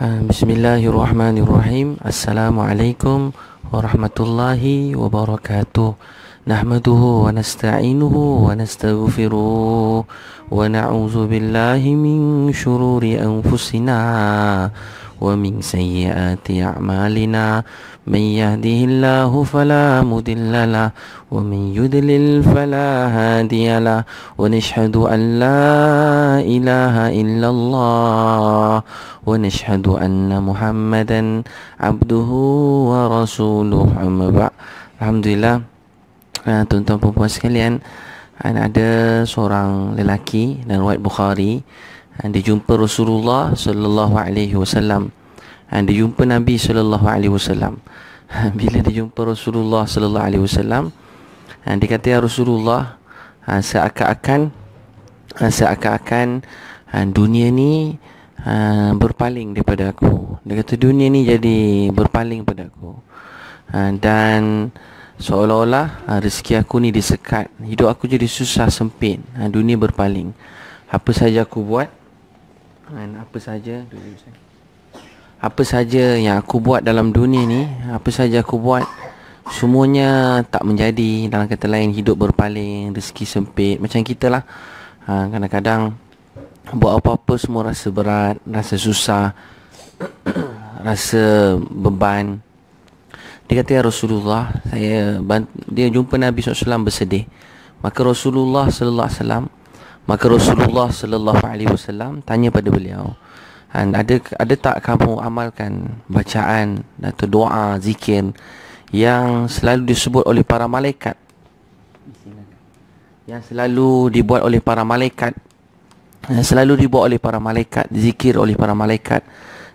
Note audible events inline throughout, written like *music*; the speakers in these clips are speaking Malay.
آه، بسم الله الرحمن الرحيم. السلام عليكم ورحمة الله وبركاته. نحمده ونستعينه ونستغفره ونعوذ بالله من شرور أنفسنا ومن سيئات أعمالنا. من يهده الله فلا مضل له ومن يضلل فلا هادي له. ونشهد أن لا إله إلا الله ونشهد أن محمدا عبده ورسوله أما بعد Alhamdulillah uh, Tuan-tuan perempuan sekalian uh, Ada seorang lelaki Dan Ruat Bukhari uh, Dia jumpa Rasulullah Sallallahu Alaihi Wasallam uh, Dia jumpa Nabi Sallallahu Alaihi Wasallam *laughs* Bila dia jumpa Rasulullah Sallallahu Alaihi Wasallam Dia kata ya Rasulullah Seakan-akan Seakan-akan Dunia ni Berpaling daripada aku. Dia kata dunia ni jadi Berpaling pada aku. Dan Seolah-olah ha, rezeki aku ni disekat. Hidup aku jadi susah sempit. Ha, Dunia berpaling. Apa saja aku buat Dan apa saja Apa saja yang aku buat dalam dunia ni Apa saja aku buat Semuanya tak menjadi. Dalam kata lain hidup berpaling Rezeki sempit. Macam kita lah. Ha, Kadang-kadang Buat apa-apa semua rasa berat Rasa susah *clears throat* Rasa beban dia kata ya Rasulullah saya dia jumpa Nabi SAW bersedih. Maka Rasulullah sallallahu alaihi wasallam maka Rasulullah sallallahu alaihi wasallam tanya pada beliau, "Dan ada ada tak kamu amalkan bacaan atau doa zikir yang selalu disebut oleh para malaikat?" Yang selalu dibuat oleh para malaikat selalu dibuat oleh para malaikat, zikir oleh para malaikat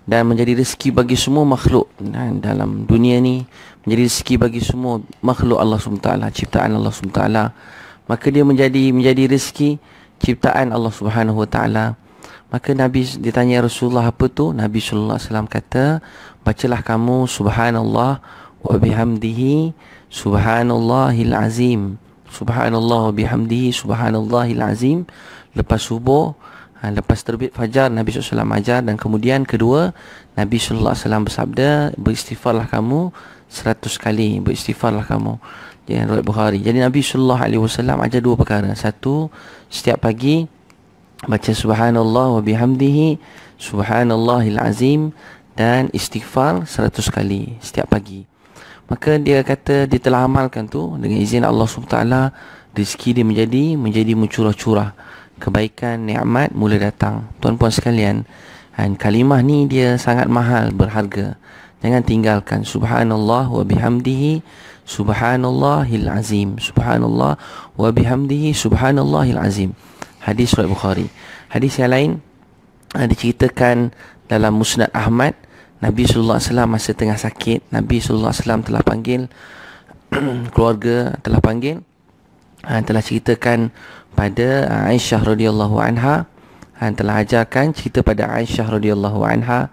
dan menjadi rezeki bagi semua makhluk. Dan dalam dunia ni menjadi rezeki bagi semua makhluk Allah SWT ciptaan Allah SWT maka dia menjadi menjadi rezeki ciptaan Allah Subhanahu Wa Taala. Maka Nabi ditanya Rasulullah apa tu? Nabi sallallahu alaihi wasallam kata bacalah kamu subhanallah wa bihamdihi subhanallahil azim. Subhanallah wa bihamdihi subhanallahil azim lepas subuh Ha, lepas terbit fajar Nabi SAW ajar dan kemudian kedua Nabi SAW bersabda beristighfarlah kamu seratus kali beristighfarlah kamu Jangan riwayat Bukhari. Jadi Nabi SAW ajar dua perkara. Satu, setiap pagi baca subhanallah wa bihamdihi subhanallahil azim dan istighfar seratus kali setiap pagi. Maka dia kata dia telah amalkan tu dengan izin Allah SWT rezeki dia menjadi menjadi mencurah-curah kebaikan nikmat mula datang. Tuan-puan sekalian dan kalimah ni dia sangat mahal berharga. Jangan tinggalkan subhanallah wa bihamdihi subhanallahil azim. Subhanallah wa bihamdihi subhanallahil azim. Hadis riwayat bukhari. Hadis yang lain ada diceritakan dalam musnad ahmad. Nabi sallallahu alaihi wasallam masa tengah sakit. Nabi sallallahu alaihi wasallam telah panggil *clears throat* keluarga telah panggil ha, telah ceritakan pada Aisyah radhiyallahu anha. Ha, telah ajarkan cerita pada Aisyah radhiyallahu anha.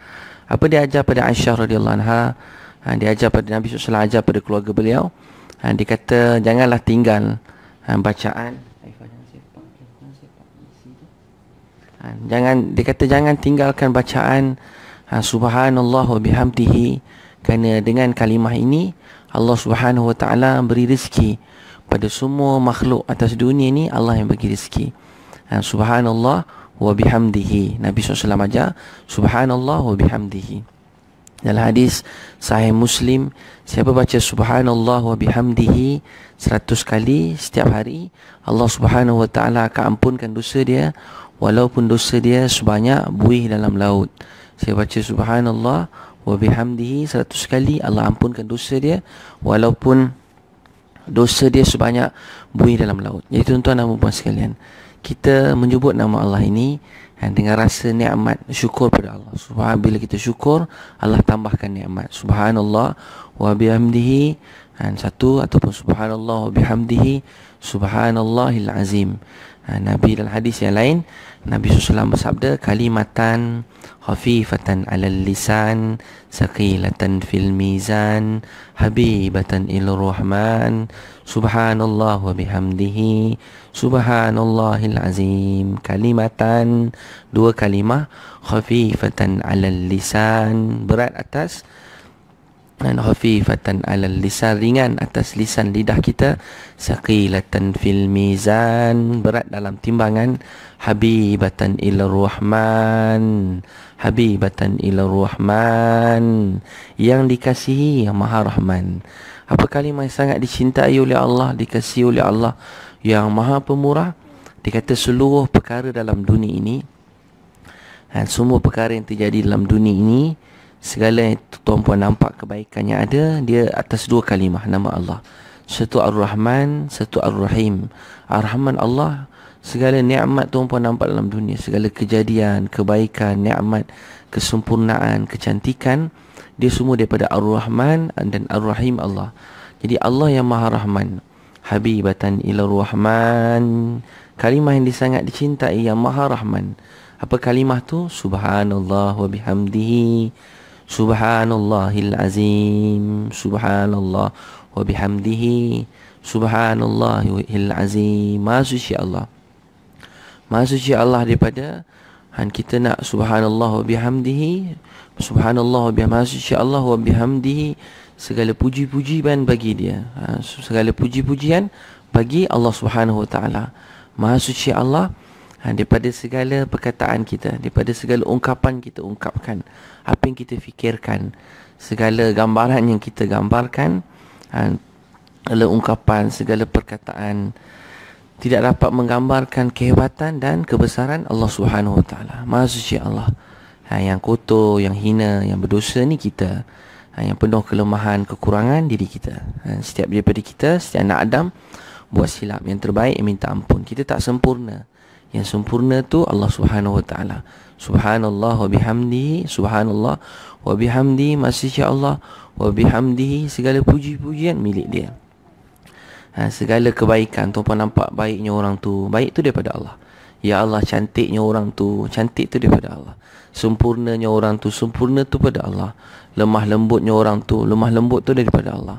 Apa dia ajar pada Aisyah radhiyallahu anha? Ha, dia ajar pada Nabi SAW ajar pada keluarga beliau. Ha, dia kata janganlah tinggal. Ha, bacaan. Jangan dia kata jangan tinggalkan bacaan. Ha, subhanallah wa bihamdihi. Kerana dengan kalimah ini Allah Subhanahu wa taala beri rezeki pada semua makhluk atas dunia ni Allah yang bagi rezeki. Ha, subhanallah wa bihamdihi. Nabi SAW ajar subhanallah wa bihamdihi. Dalam hadis sahih Muslim, siapa baca subhanallah wa bihamdihi seratus kali setiap hari, Allah Subhanahu wa taala akan ampunkan dosa dia walaupun dosa dia sebanyak buih dalam laut. Saya baca subhanallah wa bihamdihi seratus kali Allah ampunkan dosa dia walaupun dosa dia sebanyak buih dalam laut. Jadi tuan-tuan dan puan sekalian, kita menyebut nama Allah ini dan dengan rasa nikmat syukur pada Allah. Subhanallah bila kita syukur, Allah tambahkan nikmat. Subhanallah wa bihamdihi dan satu ataupun subhanallah wa bihamdihi subhanallahil azim. Ha, Nabi dalam hadis yang lain Nabi SAW bersabda kalimatan khafifatan 'alal lisan saqilatan fil mizan habibatan ilar rahman subhanallah wa bihamdihi subhanallahil azim. Kalimatan dua kalimah khafifatan 'alal lisan berat atas dan khafifatan 'alal lisan ringan atas lisan lidah kita. Saqilatan fil mizan berat dalam timbangan. Habibatan ila rahman habibatan ila rahman yang dikasihi yang maha rahman. Apa kalimah yang sangat dicintai oleh Allah dikasihi oleh Allah yang maha pemurah? Dikata seluruh perkara dalam dunia ini dan semua perkara yang terjadi dalam dunia ini segala yang tuan-puan nampak kebaikan yang ada dia atas dua kalimah nama Allah. Satu Ar-Rahman satu Ar-Rahim. Ar-Rahman Allah segala nikmat tuan-puan nampak dalam dunia. Segala kejadian kebaikan nikmat kesempurnaan kecantikan dia semua daripada Ar-Rahman dan Ar-Rahim Allah. Jadi Allah yang Maha Rahman. Habibatan ila Rahman. Kalimah yang disangat dicintai yang Maha Rahman. Apa kalimah tu? Subhanallah wa bihamdihi Subhanallahil azim. Subhanallah Wa bihamdihi. Subhanallahil azim. Maha suci Allah. Maha suci Allah daripada Han kita nak Subhanallah wa bihamdihi. Subhanallah wa bihamdihi. Maha suci Allah wa bihamdihi. Segala puji-pujian bagi dia. Ha, Segala puji-pujian Bagi Allah subhanahu wa ta'ala. Maha suci Allah ha, daripada segala perkataan kita daripada segala ungkapan kita ungkapkan apa yang kita fikirkan segala gambaran yang kita gambarkan ha, segala ungkapan segala perkataan tidak dapat menggambarkan kehebatan dan kebesaran Allah Subhanahu Wa Taala. Maha Allah. Ha, yang kotor, yang hina, yang berdosa ni kita. Ha, yang penuh kelemahan, kekurangan diri kita. Ha, setiap daripada kita, setiap anak Adam buat silap. Yang terbaik minta ampun. Kita tak sempurna. Yang sempurna tu Allah Subhanahu Wa Taala. Subhanallah wa bihamdi, subhanallah wa bihamdi, masya Allah wa bihamdi segala puji-pujian milik dia. Ha, segala kebaikan tu pun nampak baiknya orang tu, baik tu daripada Allah. Ya Allah cantiknya orang tu, cantik tu daripada Allah. Sempurnanya orang tu, sempurna tu pada Allah. Lemah lembutnya orang tu, lemah lembut tu daripada Allah.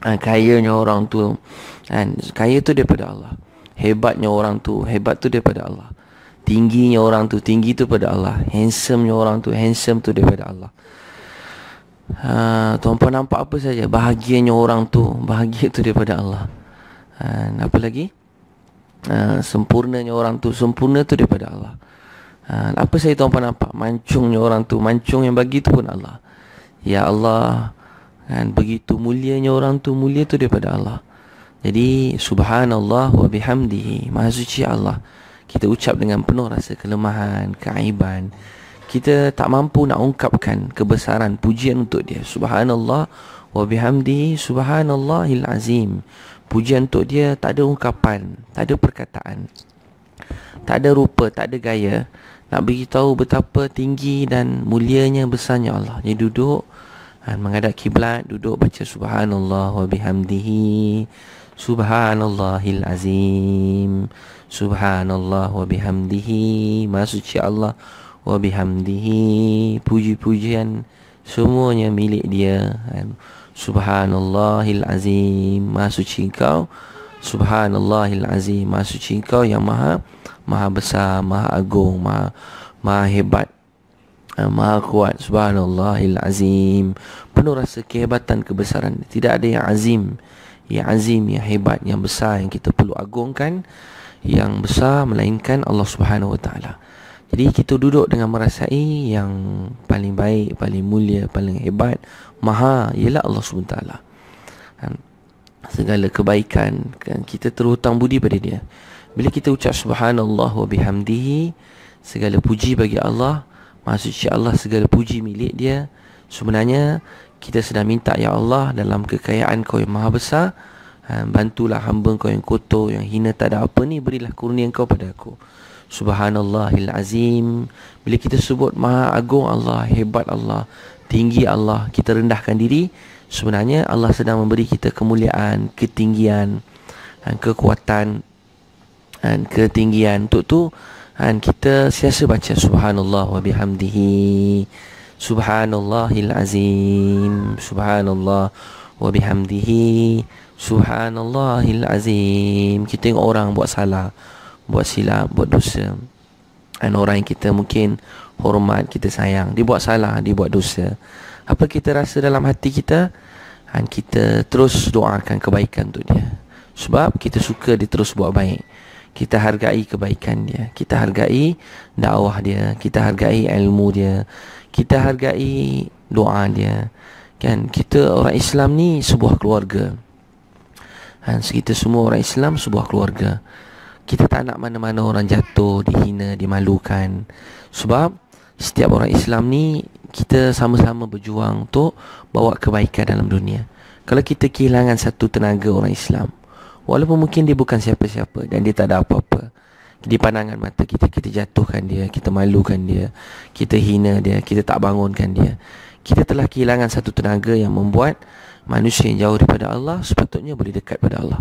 Ha, kayanya orang tu, kan, kaya tu daripada Allah hebatnya orang tu hebat tu daripada Allah. Tingginya orang tu tinggi tu daripada Allah. Handsomenya orang tu handsome tu daripada Allah. Ha, tuan-puan nampak apa saja? Bahagianya orang tu bahagia tu daripada Allah. Ha, apa lagi? Ha, sempurnanya orang tu sempurna tu daripada Allah. Ha, apa saya tuan-puan nampak? Mancungnya orang tu mancung yang bagi tu pun Allah. Ya Allah kan begitu mulianya orang tu mulia tu daripada Allah jadi subhanallah wa bihamdihi Maha suci Allah. Kita ucap dengan penuh rasa kelemahan, keaiban. Kita tak mampu nak ungkapkan kebesaran pujian untuk dia. Subhanallah wa bihamdihi subhanallahil azim. Pujian untuk dia tak ada ungkapan, tak ada perkataan Tak ada rupa, tak ada gaya Nak beritahu betapa tinggi dan mulianya besarnya Allah. Dia duduk menghadap kiblat duduk baca subhanallah wa bihamdihi Subhanallahil azim. Subhanallah wa bihamdihi. Maksudnya Allah Wa bihamdihi. Puji-pujian Semuanya milik dia. Subhanallahil azim. Maksudnya kau Subhanallahil azim. Maksudnya kau yang maha Maha besar, maha agung Maha, maha hebat Maha kuat. Subhanallahil azim. Penuh rasa kehebatan kebesaran. Tidak ada yang azim yang azim, yang hebat, yang besar yang kita perlu agungkan yang besar melainkan Allah Subhanahu Wa Taala. Jadi kita duduk dengan merasai yang paling baik, paling mulia, paling hebat, maha ialah Allah Subhanahu Wa Taala. Segala kebaikan kan kita terhutang budi pada dia. Bila kita ucap subhanallah wa bihamdihi segala puji bagi Allah, maksudnya Allah segala puji milik dia. Sebenarnya kita sedang minta Ya Allah dalam kekayaan kau yang maha besar ha, Bantulah hamba kau yang kotor Yang hina tak ada apa ni Berilah kurnia kau pada aku. Subhanallahil azim. Bila kita sebut maha agung Allah Hebat Allah Tinggi Allah Kita rendahkan diri Sebenarnya Allah sedang memberi kita kemuliaan Ketinggian dan Kekuatan dan ketinggian. Untuk tu dan kita siasa baca subhanallah wa bihamdihi subhanallahil azim. Subhanallah. Wa bihamdihi. Subhanallahil azim. Kita tengok orang buat salah buat silap buat dosa. Dan orang yang kita mungkin hormat kita sayang. Dia buat salah dia buat dosa. Apa kita rasa dalam hati kita? Dan kita terus doakan kebaikan untuk dia. Sebab kita suka dia terus buat baik. Kita hargai kebaikan dia. Kita hargai dakwah dia. Kita hargai ilmu dia kita hargai doa dia. Kan kita orang Islam ni sebuah keluarga. Dan kita semua orang Islam sebuah keluarga. Kita tak nak mana-mana orang jatuh dihina dimalukan. Sebab setiap orang Islam ni kita sama-sama berjuang untuk bawa kebaikan dalam dunia. Kalau kita kehilangan satu tenaga orang Islam Walaupun mungkin dia bukan siapa-siapa Dan dia tak ada apa-apa Di pandangan mata kita Kita jatuhkan dia Kita malukan dia Kita hina dia Kita tak bangunkan dia. Kita telah kehilangan satu tenaga Yang membuat Manusia yang jauh daripada Allah Sepatutnya boleh dekat pada Allah.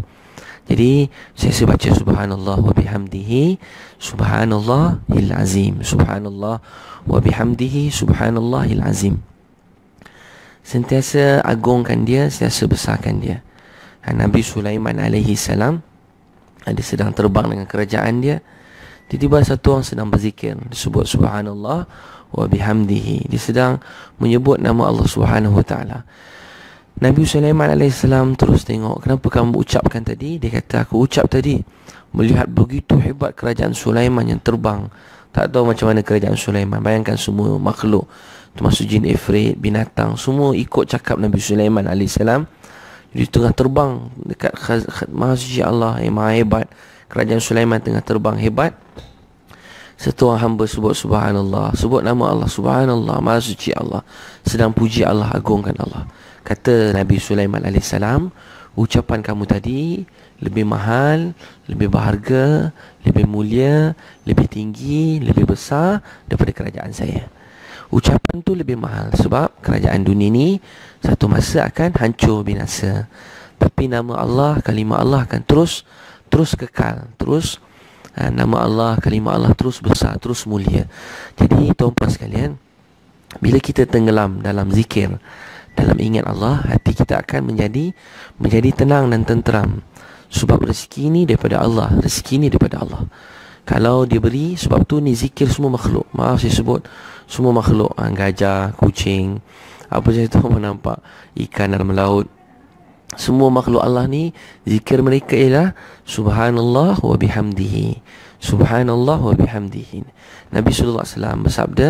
Jadi saya baca subhanallah wa bihamdihi subhanallahil azim subhanallah wa bihamdihi subhanallahil azim. Sentiasa agungkan dia sentiasa besarkan dia. Nabi Sulaiman alaihi salam ada sedang terbang dengan kerajaan dia. Tiba-tiba satu orang sedang berzikir. Disebut subhanallah wa bihamdihi. Dia sedang menyebut nama Allah Subhanahu wa taala. Nabi Sulaiman salam terus tengok kenapa kamu ucapkan tadi? Dia kata aku ucap tadi melihat begitu hebat kerajaan Sulaiman yang terbang. Tak tahu macam mana kerajaan Sulaiman. Bayangkan semua makhluk termasuk jin ifrit binatang semua ikut cakap Nabi Sulaiman alaihi salam di tengah terbang dekat masjid Allah yang maha hebat Kerajaan Sulaiman tengah terbang hebat Setelah hamba sebut subhanallah Sebut nama Allah subhanallah Maha suci Allah Sedang puji Allah agungkan Allah. Kata Nabi Sulaiman AS Ucapan kamu tadi Lebih mahal Lebih berharga Lebih mulia Lebih tinggi Lebih besar Daripada kerajaan saya. Ucapan tu lebih mahal Sebab kerajaan dunia ni satu masa akan hancur binasa. Tapi nama Allah kalimah Allah akan terus terus kekal terus ha, nama Allah kalimah Allah terus besar terus mulia. Jadi tuan-tuan sekalian bila kita tenggelam dalam zikir dalam ingat Allah hati kita akan menjadi menjadi tenang dan tenteram. Sebab rezeki ini daripada Allah rezeki ini daripada Allah. Kalau dia beri sebab tu ni zikir semua makhluk. Maaf saya sebut semua makhluk. Ha, gajah kucing apa saja tu *laughs* nampak ikan dalam laut. Semua makhluk Allah ni zikir mereka ialah subhanallah wa bihamdihi. Subhanallah wa bihamdihi. Nabi sallallahu alaihi wasallam bersabda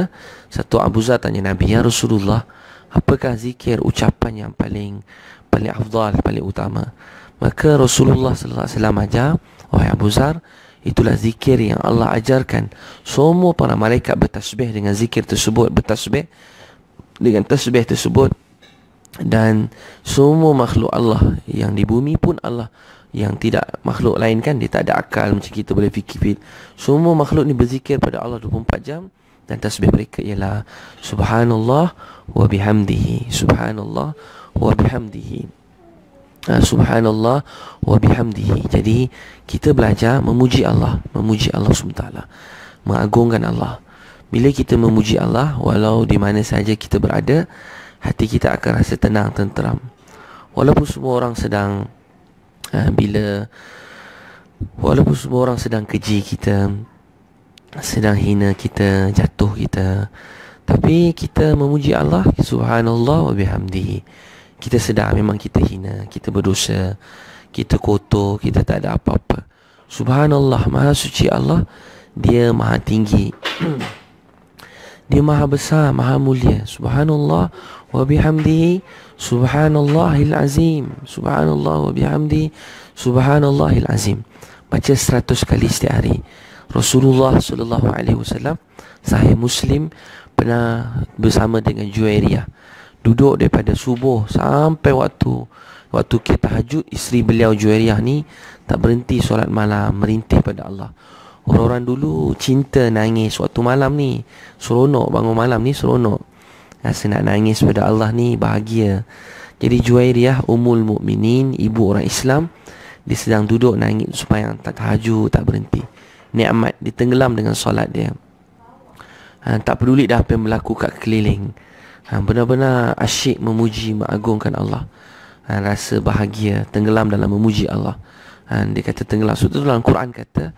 satu Abu Zar tanya Nabi ya Rasulullah apakah zikir ucapan yang paling paling afdal paling utama? Maka Rasulullah sallallahu alaihi wasallam ajar wahai Abu Zar itulah zikir yang Allah ajarkan. Semua para malaikat bertasbih dengan zikir tersebut bertasbih dengan tasbih tersebut. Dan semua makhluk Allah yang di bumi pun Allah yang tidak makhluk lain kan dia tak ada akal macam kita boleh fikir semua makhluk ni berzikir pada Allah 24 jam dan tasbih mereka ialah subhanallah wa bihamdihi subhanallah wa bihamdihi. Ha, subhanallah wa bihamdihi. Jadi kita belajar memuji Allah memuji Allah SWT mengagungkan Allah bila kita memuji Allah Walau di mana saja kita berada Hati kita akan rasa tenang, tenteram. Walaupun semua orang sedang uh, Bila Walaupun semua orang sedang keji kita Sedang hina kita Jatuh kita Tapi kita memuji Allah Subhanallah wa bihamdihi. Kita sedar memang kita hina Kita berdosa Kita kotor Kita tak ada apa-apa. Subhanallah Maha suci Allah Dia maha tinggi *clears throat* Dia maha besar, maha mulia. Subhanallah wa bihamdihi subhanallahil azim. Subhanallah wa bihamdihi subhanallahil azim. Baca seratus kali setiap hari. Rasulullah sallallahu alaihi wasallam sahih Muslim pernah bersama dengan Juwairiyah duduk daripada subuh sampai waktu waktu kita tahajud isteri beliau Juwairiyah ni tak berhenti solat malam merintih pada Allah Orang-orang dulu cinta nangis waktu malam ni Seronok bangun malam ni seronok Rasa nak nangis pada Allah ni bahagia Jadi Juwairiyah Umul Mukminin Ibu orang Islam Dia sedang duduk nangis supaya tak tahajud tak berhenti. Nikmat ditenggelam dengan solat dia. Ha, tak peduli dah apa yang berlaku kat keliling. Ha, benar-benar asyik memuji mengagungkan Allah. Ha, rasa bahagia tenggelam dalam memuji Allah. Ha, dia kata tenggelam. So, itu dalam Quran kata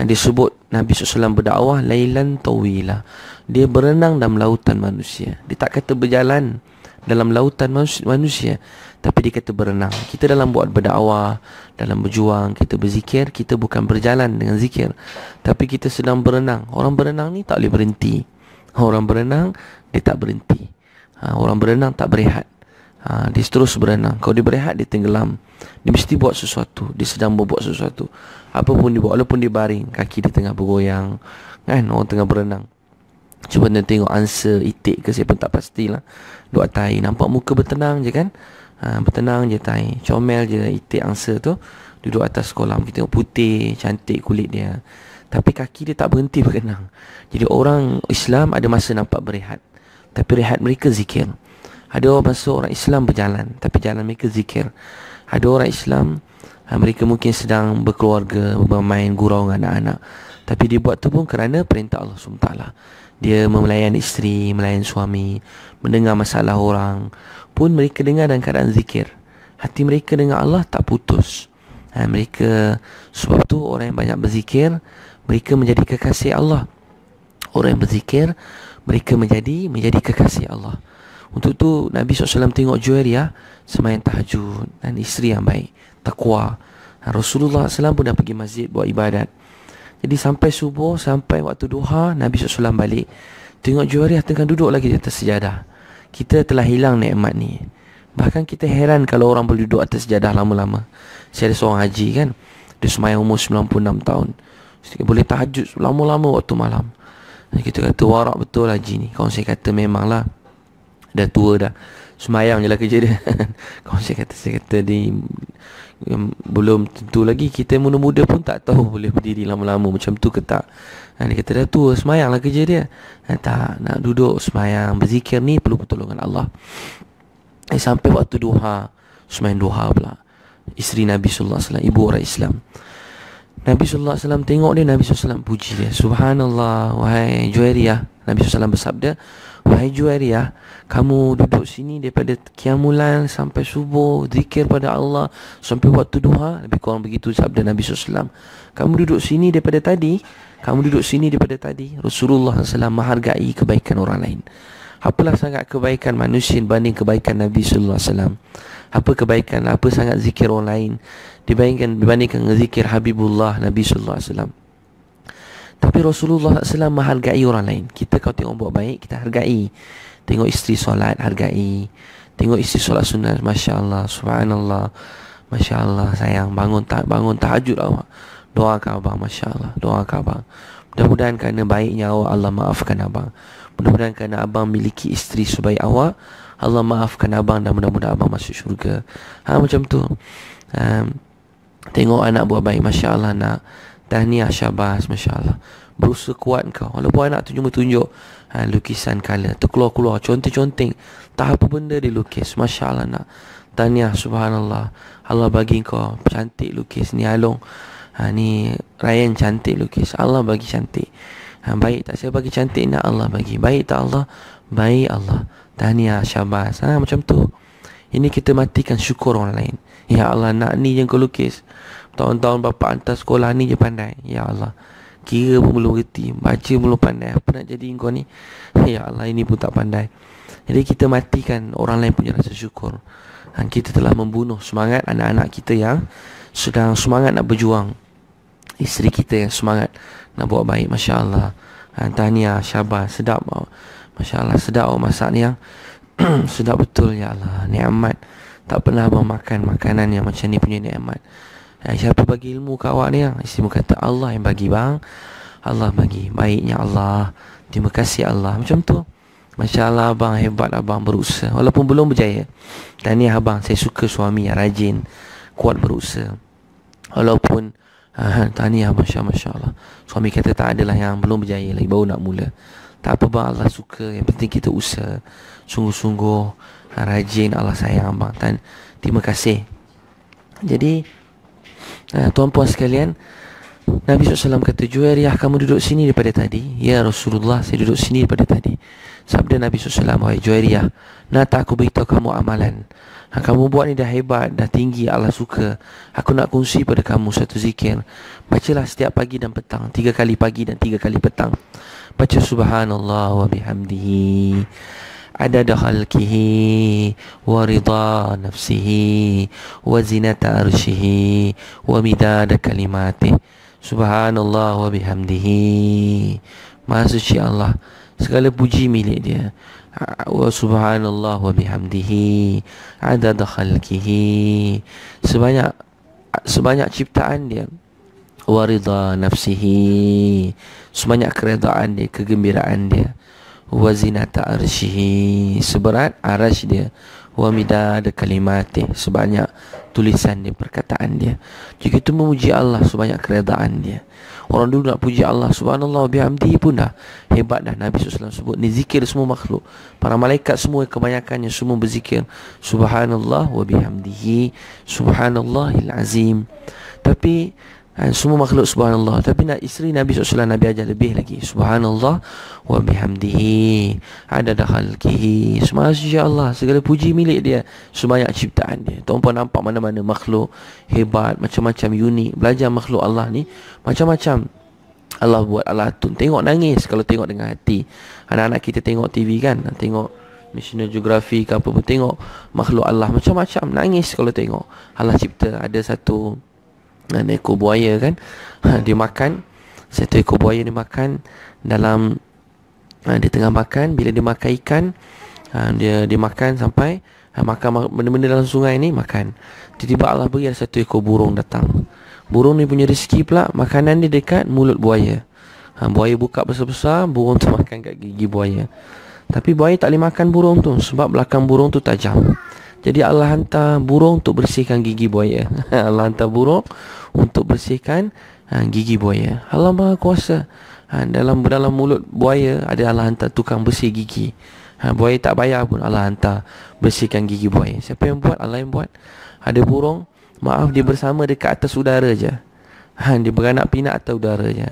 ha, dia sebut Nabi SAW berdakwah lailan tawila. Dia berenang dalam lautan manusia. Dia tak kata berjalan dalam lautan manusia tapi dia kata berenang. Kita dalam buat berdakwah dalam berjuang kita berzikir kita bukan berjalan dengan zikir. Tapi kita sedang berenang. Orang berenang ni tak boleh berhenti. Orang berenang dia tak berhenti. Ha, orang berenang tak berehat ha, dia terus berenang. Kalau dia berehat dia tenggelam. Dia mesti buat sesuatu. Dia sedang buat sesuatu. Apa pun dia buat walaupun dia baring kaki dia tengah bergoyang kan? Orang tengah berenang. Cuba dia tengok answer itik ke pun tak pastilah. Duk tai. Nampak muka bertenang je kan? Ha, Bertenang je tai. Comel je itik answer tu. Duduk atas kolam. Kita tengok putih Cantik kulit dia. Tapi kaki dia tak berhenti berenang. Jadi orang Islam ada masa nampak berehat. Tapi rehat mereka zikir Ada orang masa orang Islam berjalan Tapi jalan mereka zikir Ada orang Islam ha, Mereka mungkin sedang berkeluarga Bermain gurau dengan anak-anak Tapi dia buat tu pun kerana perintah Allah SWT dia memelayan isteri, melayan suami, mendengar masalah orang, pun mereka dengar dalam keadaan zikir. Hati mereka dengan Allah tak putus. Ha, mereka sebab tu orang yang banyak berzikir, mereka menjadi kekasih Allah. Orang yang berzikir, mereka menjadi menjadi kekasih Allah. Untuk tu Nabi SAW tengok Juwairiyah semayang tahajud dan isteri yang baik, takwa. Ha, Rasulullah SAW pun dah pergi masjid buat ibadat. Jadi sampai subuh Sampai waktu duha Nabi SAW balik. Tengok Juwariah tengah duduk lagi di atas sejadah. Kita telah hilang nikmat ni. Bahkan kita heran kalau orang boleh duduk atas sejadah lama-lama. Saya ada seorang haji kan Dia semayang umur 96 tahun. Dia boleh tahajud lama-lama waktu malam. Kita kata warak betul haji ni. Kawan saya kata memanglah Dah tua dah Semayang je lah kerja dia *laughs* Kawan saya kata Saya kata yang belum tentu lagi kita muda-muda pun tak tahu boleh berdiri lama-lama macam tu ke tak. Ha, dia kata dah tua semayang lah kerja dia. Ha, tak nak duduk semayang berzikir ni perlu pertolongan Allah. Eh, sampai waktu duha semayang duha pula. Isteri Nabi wasallam ibu orang Islam. Nabi wasallam tengok dia Nabi wasallam puji dia. Subhanallah wahai Juwairiyah. Nabi wasallam bersabda, Wahai Juwairiyah, kamu duduk sini daripada kiamulan sampai subuh, zikir pada Allah sampai waktu duha. Lebih kurang begitu sabda Nabi SAW. Kamu duduk sini daripada tadi, kamu duduk sini daripada tadi. Rasulullah SAW menghargai kebaikan orang lain. Apalah sangat kebaikan manusia dibanding kebaikan Nabi SAW. Apa kebaikan, apa sangat zikir orang lain dibandingkan dibandingkan zikir Habibullah Nabi SAW. Tapi Rasulullah SAW menghargai orang lain. Kita kalau tengok buat baik Kita hargai. Tengok isteri solat Hargai. Tengok isteri solat sunat Masya Allah Subhanallah. Masya Allah sayang. Bangun tak bangun tahajud awak. Doakan abang Masya Allah Doakan abang. Mudah-mudahan kerana baiknya awak Allah maafkan abang. Mudah-mudahan kerana abang miliki isteri sebaik awak Allah maafkan abang Dan mudah-mudahan abang masuk syurga. Ha macam tu. Um, Tengok anak buat baik Masya Allah nak Tahniah Syabas Masya Allah Berusaha kuat kau. Walaupun anak tu cuma tunjuk ha, Lukisan color. Terkeluar-keluar Conteng-conteng Tak apa benda dia lukis. Masya Allah nak. Tahniah Subhanallah. Allah bagi kau Cantik lukis. Ni Along ha, Ni Ryan cantik lukis. Allah bagi cantik. Ha, Baik tak saya bagi cantik Nak Allah bagi. Baik tak Allah? Baik Allah. Tahniah Syabas ha, Macam tu. Ini kita matikan syukur orang lain. Ya Allah nak ni yang kau lukis Tahun-tahun bapa hantar sekolah ni je pandai. Ya Allah. Kira pun belum reti. Baca belum pandai. Apa nak jadi kau ni? *laughs* Ya Allah ini pun tak pandai. Jadi kita matikan orang lain punya rasa syukur. Dan kita telah membunuh semangat anak-anak kita yang Sedang semangat nak berjuang. Isteri kita yang semangat Nak buat baik. Masya Allah. Tahniah Syabah Sedap. Masya Allah Sedap awak masak ni yang *clears throat* Sedap betul Ya Allah. Ni'mat Tak pernah abang makan makanan yang macam ni punya ni'mat Eh, siapa bagi ilmu kat awak ni? Isteri kata Allah yang bagi bang. Allah bagi. Baiknya Allah. Terima kasih Allah. Macam tu. Masya Allah abang hebat abang berusaha. Walaupun belum berjaya. Ni abang saya suka suami yang rajin. Kuat berusaha. Walaupun. Uh, tahniah Masya, Masya Allah. Suami kata tak adalah yang belum berjaya lagi. Baru nak mula. Tak apa bang Allah suka. Yang penting kita usaha. Sungguh-sungguh. Uh, rajin Allah sayang abang. Dan terima kasih. Jadi. Ha, Tuan-puan sekalian Nabi SAW kata Juwairiyah kamu duduk sini daripada tadi. Ya Rasulullah saya duduk sini daripada tadi. Sabda Nabi SAW Wahai Juwairiyah Nak tak aku beritahu kamu amalan. Ha, Kamu buat ni dah hebat Dah tinggi Allah suka. Aku nak kongsi pada kamu satu zikir. Bacalah setiap pagi dan petang Tiga kali pagi dan tiga kali petang. Baca subhanallah wa bihamdihi عدد خلقه ورضا نفسه وزنة عرشه ومداد كلماته Subhanallah wa bihamdihi Maha suci Allah Segala puji milik dia Wa subhanallah wa bihamdihi Adad khalqihi Sebanyak Sebanyak ciptaan dia Wa rida nafsihi Sebanyak keredaan dia Kegembiraan dia Wa zinata arshihi Seberat arash dia Wa midad kalimatih Sebanyak tulisan dia, perkataan dia. Jika itu memuji Allah sebanyak keredaan dia. Orang dulu nak puji Allah subhanallah bihamdihi pun dah hebat dah Nabi SAW sebut ni zikir semua makhluk. Para malaikat semua kebanyakannya semua berzikir subhanallah wa bihamdihi subhanallahil azim. Tapi Ha, semua makhluk subhanallah. Tapi nak isteri Nabi SAW Nabi ajar lebih lagi. Subhanallah Wa bihamdihi. Adada khalqihi Semua Allah Segala puji milik dia. Sebanyak ciptaan dia. Tuan-puan nampak mana-mana makhluk Hebat Macam-macam unik. Belajar makhluk Allah ni Macam-macam Allah buat Allah tu Tengok nangis Kalau tengok dengan hati. Anak-anak kita tengok TV kan? Tengok National Geographic apa pun Tengok makhluk Allah. Macam-macam. Nangis kalau tengok. Allah cipta. Ada satu ada ekor buaya kan. Ha, Dia makan. Satu ekor buaya dia makan Dalam ha, Dia tengah makan. Bila dia makan ikan ha, Dia dia makan sampai Makan benda-benda dalam sungai ni Makan. Tiba-tiba Allah beri ada satu ekor burung datang. Burung ni punya rezeki pula Makanan dia dekat mulut buaya. Ha, Buaya buka besar-besar Burung tu *laughs* makan kat gigi buaya. Tapi buaya tak boleh makan burung tu Sebab belakang burung tu tajam jadi Allah hantar burung untuk bersihkan gigi buaya. *laughs* Allah hantar burung untuk bersihkan ha, gigi buaya. Allah Maha Kuasa. Ha, dalam dalam mulut buaya ada Allah hantar tukang bersih gigi. Ha, buaya tak bayar pun Allah hantar bersihkan gigi buaya. Siapa yang buat? Allah yang buat. Ada burung, maaf dia bersama dekat atas udara je. Ha, dia beranak pinak atas udara je.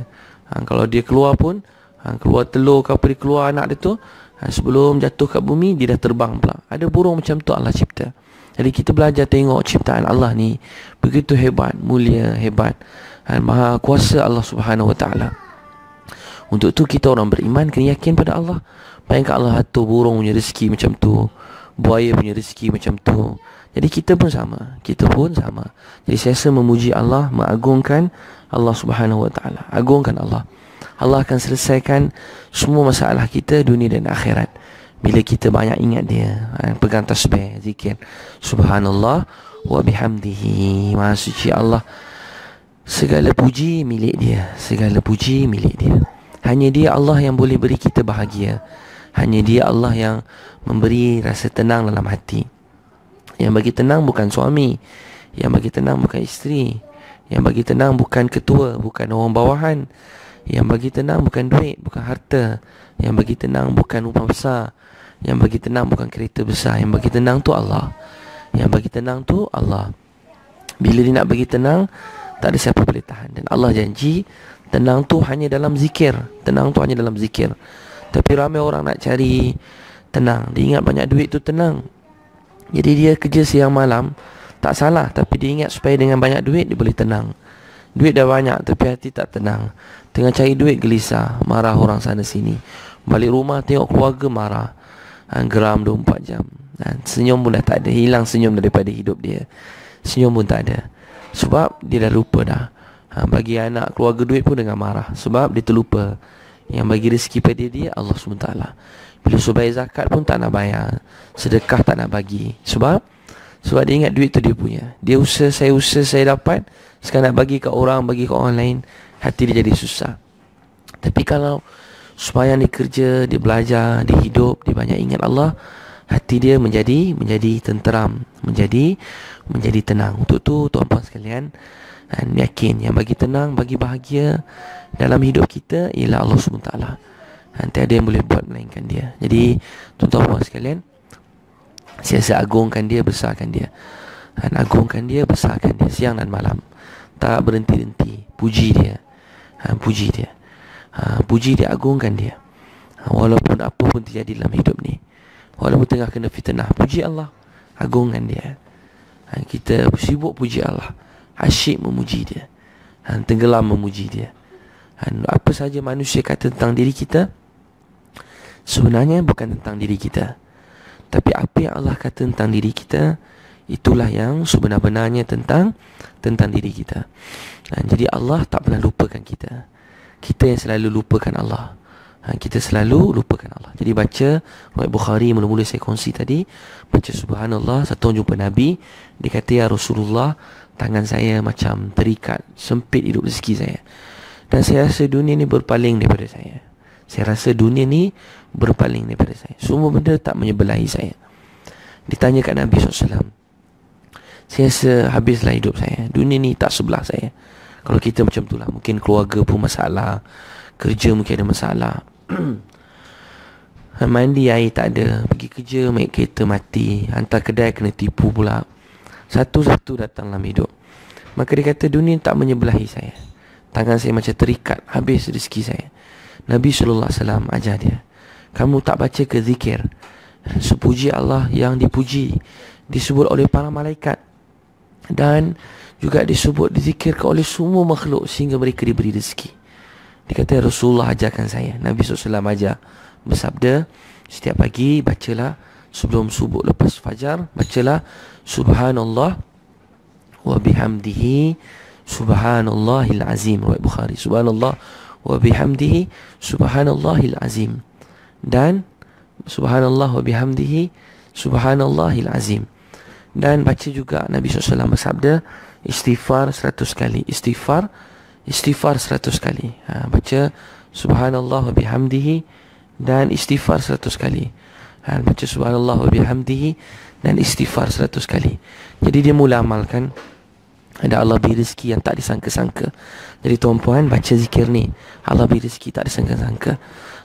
Ha, kalau dia keluar pun, ha, keluar telur ke apa dia keluar anak dia tu, ha, Sebelum jatuh kat bumi Dia dah terbang pula. Ada burung macam tu Allah cipta. Jadi kita belajar tengok ciptaan Allah ni Begitu hebat Mulia Hebat. Ha, Maha kuasa Allah subhanahu wa ta'ala. Untuk tu kita orang beriman Kena yakin pada Allah. Bayangkan Allah atur burung punya rezeki macam tu Buaya punya rezeki macam tu. Jadi kita pun sama Kita pun sama. Jadi saya memuji Allah Mengagungkan Allah subhanahu wa ta'ala. Agungkan Allah Allah akan selesaikan semua masalah kita dunia dan akhirat. Bila kita banyak ingat dia ha, pegang tasbih zikir. Subhanallah wa bihamdihi. Maha suci Allah. Segala puji milik dia. Segala puji milik dia. Hanya dia Allah yang boleh beri kita bahagia. Hanya dia Allah yang memberi rasa tenang dalam hati. Yang bagi tenang bukan suami. Yang bagi tenang bukan isteri. Yang bagi tenang bukan ketua bukan orang bawahan yang bagi tenang bukan duit, bukan harta. Yang bagi tenang bukan rumah besar. Yang bagi tenang bukan kereta besar. Yang bagi tenang tu Allah. Yang bagi tenang tu Allah. Bila dia nak bagi tenang, tak ada siapa boleh tahan. Dan Allah janji, tenang tu hanya dalam zikir. Tenang tu hanya dalam zikir. Tapi ramai orang nak cari tenang. Dia ingat banyak duit tu tenang. Jadi dia kerja siang malam, tak salah. Tapi dia ingat supaya dengan banyak duit, dia boleh tenang. Duit dah banyak tapi hati tak tenang. Tengah cari duit gelisah, marah orang sana sini. Balik rumah tengok keluarga marah. Ha, geram 24 jam. Ha, senyum pun dah tak ada. Hilang senyum daripada hidup dia. Senyum pun tak ada. Sebab dia dah lupa dah. Ha, bagi anak keluarga duit pun dengan marah. Sebab dia terlupa. Yang bagi rezeki pada dia Allah SWT. Bila bayar zakat pun tak nak bayar. Sedekah tak nak bagi. Sebab sebab dia ingat duit tu dia punya. Dia usaha, saya usaha, saya dapat. Sekarang nak bagi ke orang Bagi ke orang lain Hati dia jadi susah. Tapi kalau Supaya dia kerja Dia belajar Dia hidup Dia banyak ingat Allah Hati dia menjadi Menjadi tenteram Menjadi Menjadi tenang. Untuk tu tuan-tuan sekalian dan yakin yang bagi tenang Bagi bahagia Dalam hidup kita Ialah Allah SWT Nanti ada yang boleh buat Melainkan dia. Jadi Tuan-tuan sekalian Siasa agungkan dia Besarkan dia. Dan agungkan dia Besarkan dia Siang dan malam Tak berhenti-henti. Puji dia. Ha, Puji dia. Ha, Puji dia Agungkan dia. Ha, Walaupun apa pun terjadi dalam hidup ni. Walaupun tengah kena fitnah Puji Allah. Agungkan dia. Ha, Kita sibuk puji Allah. Asyik memuji dia. Ha, Tenggelam memuji dia. Ha, Apa saja manusia kata tentang diri kita Sebenarnya bukan tentang diri kita. Tapi apa yang Allah kata tentang diri kita Itulah yang sebenar-benarnya tentang tentang diri kita. Ha, jadi Allah tak pernah lupakan kita. Kita yang selalu lupakan Allah. Ha, kita selalu lupakan Allah. Jadi baca Muhammad Bukhari mula-mula saya kongsi tadi. Baca subhanallah. Satu orang jumpa Nabi. Dia kata ya Rasulullah. Tangan saya macam terikat. Sempit hidup rezeki saya. Dan saya rasa dunia ni berpaling daripada saya. Saya rasa dunia ni berpaling daripada saya. Semua benda tak menyebelahi saya. Ditanya kat Nabi SAW. Saya rasa habislah hidup saya. Dunia ni tak sebelah saya. Kalau kita macam tu lah. Mungkin keluarga pun masalah. Kerja mungkin ada masalah. *clears throat* Mandi air tak ada. Pergi kerja naik kereta mati. Hantar kedai kena tipu pula. Satu-satu datang dalam hidup. Maka dia kata dunia tak menyebelahi saya. Tangan saya macam terikat. Habis rezeki saya. Nabi SAW ajar dia Kamu tak baca ke zikir? *clears throat* Sepuji Allah yang dipuji. Disebut oleh para malaikat dan juga disebut dizikirkan oleh semua makhluk sehingga mereka diberi rezeki. Dikata Rasulullah ajarkan saya. Nabi SAW ajar bersabda, setiap pagi bacalah sebelum subuh lepas fajar, bacalah subhanallah wa bihamdihi subhanallahil azim. Riwayat Bukhari. Subhanallah wa bihamdihi subhanallahil azim. Dan subhanallah wa bihamdihi subhanallahil azim. Dan baca juga Nabi SAW bersabda Istighfar seratus kali. Istighfar Istighfar seratus kali. Ha, Baca Subhanallah wa bihamdihi Dan istighfar seratus kali. Ha, Baca Subhanallah wa bihamdihi Dan istighfar seratus kali. Jadi dia mula amalkan. Ada Allah beri rezeki yang tak disangka-sangka. Jadi tuan-puan baca zikir ni. Allah beri rezeki tak disangka-sangka.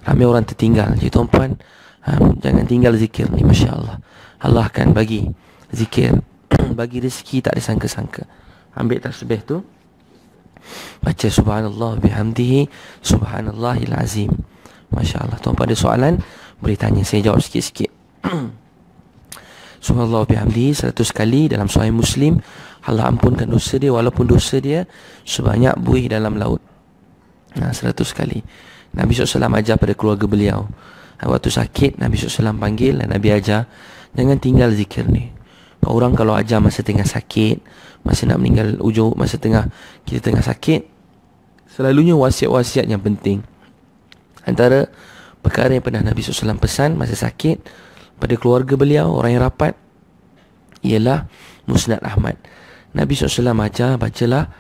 Ramai orang tertinggal. Jadi tuan-puan ha, Jangan tinggal zikir ni Masya Allah. Allah akan bagi zikir *clears throat* bagi rezeki tak disangka-sangka ambil tasbih tu baca subhanallah bihamdihi subhanallahil azim masya-Allah. Tuan pada soalan? Boleh tanya saya jawab sikit-sikit. *clears throat* Subhanallah bihamdihi 100 kali dalam sahih muslim. Allah ampunkan dosa dia walaupun dosa dia sebanyak buih dalam laut. Nah 100 kali. Nabi SAW ajar pada keluarga beliau. Waktu sakit Nabi SAW panggil dan Nabi ajar Jangan tinggal zikir ni Orang kalau ajar masa tengah sakit Masa nak meninggal ujung Masa tengah Kita tengah sakit Selalunya wasiat-wasiat yang penting. Antara Perkara yang pernah Nabi SAW pesan Masa sakit Pada keluarga beliau Orang yang rapat Ialah Musnad Ahmad. Nabi SAW ajar Bacalah.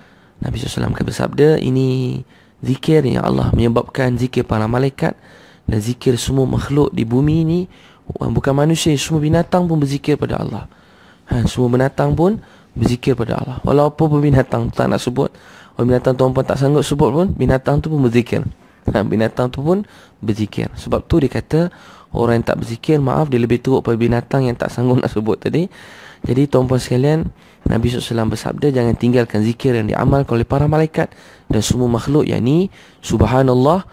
Nabi SAW akan bersabda Ini Zikir yang Allah menyebabkan Zikir para malaikat Dan zikir semua makhluk di bumi ini. Bukan manusia Semua binatang pun berzikir pada Allah ha, Semua binatang pun berzikir pada Allah. Walaupun pun binatang tak nak sebut Kalau binatang tu pun tak sanggup sebut pun Binatang tu pun berzikir. Ha, Binatang tu pun berzikir. Sebab tu dia kata Orang yang tak berzikir Maaf dia lebih teruk pada binatang yang tak sanggup nak sebut tadi. Jadi tuan-puan sekalian Nabi SAW bersabda Jangan tinggalkan zikir yang diamalkan oleh para malaikat Dan semua makhluk Yang ni Subhanallah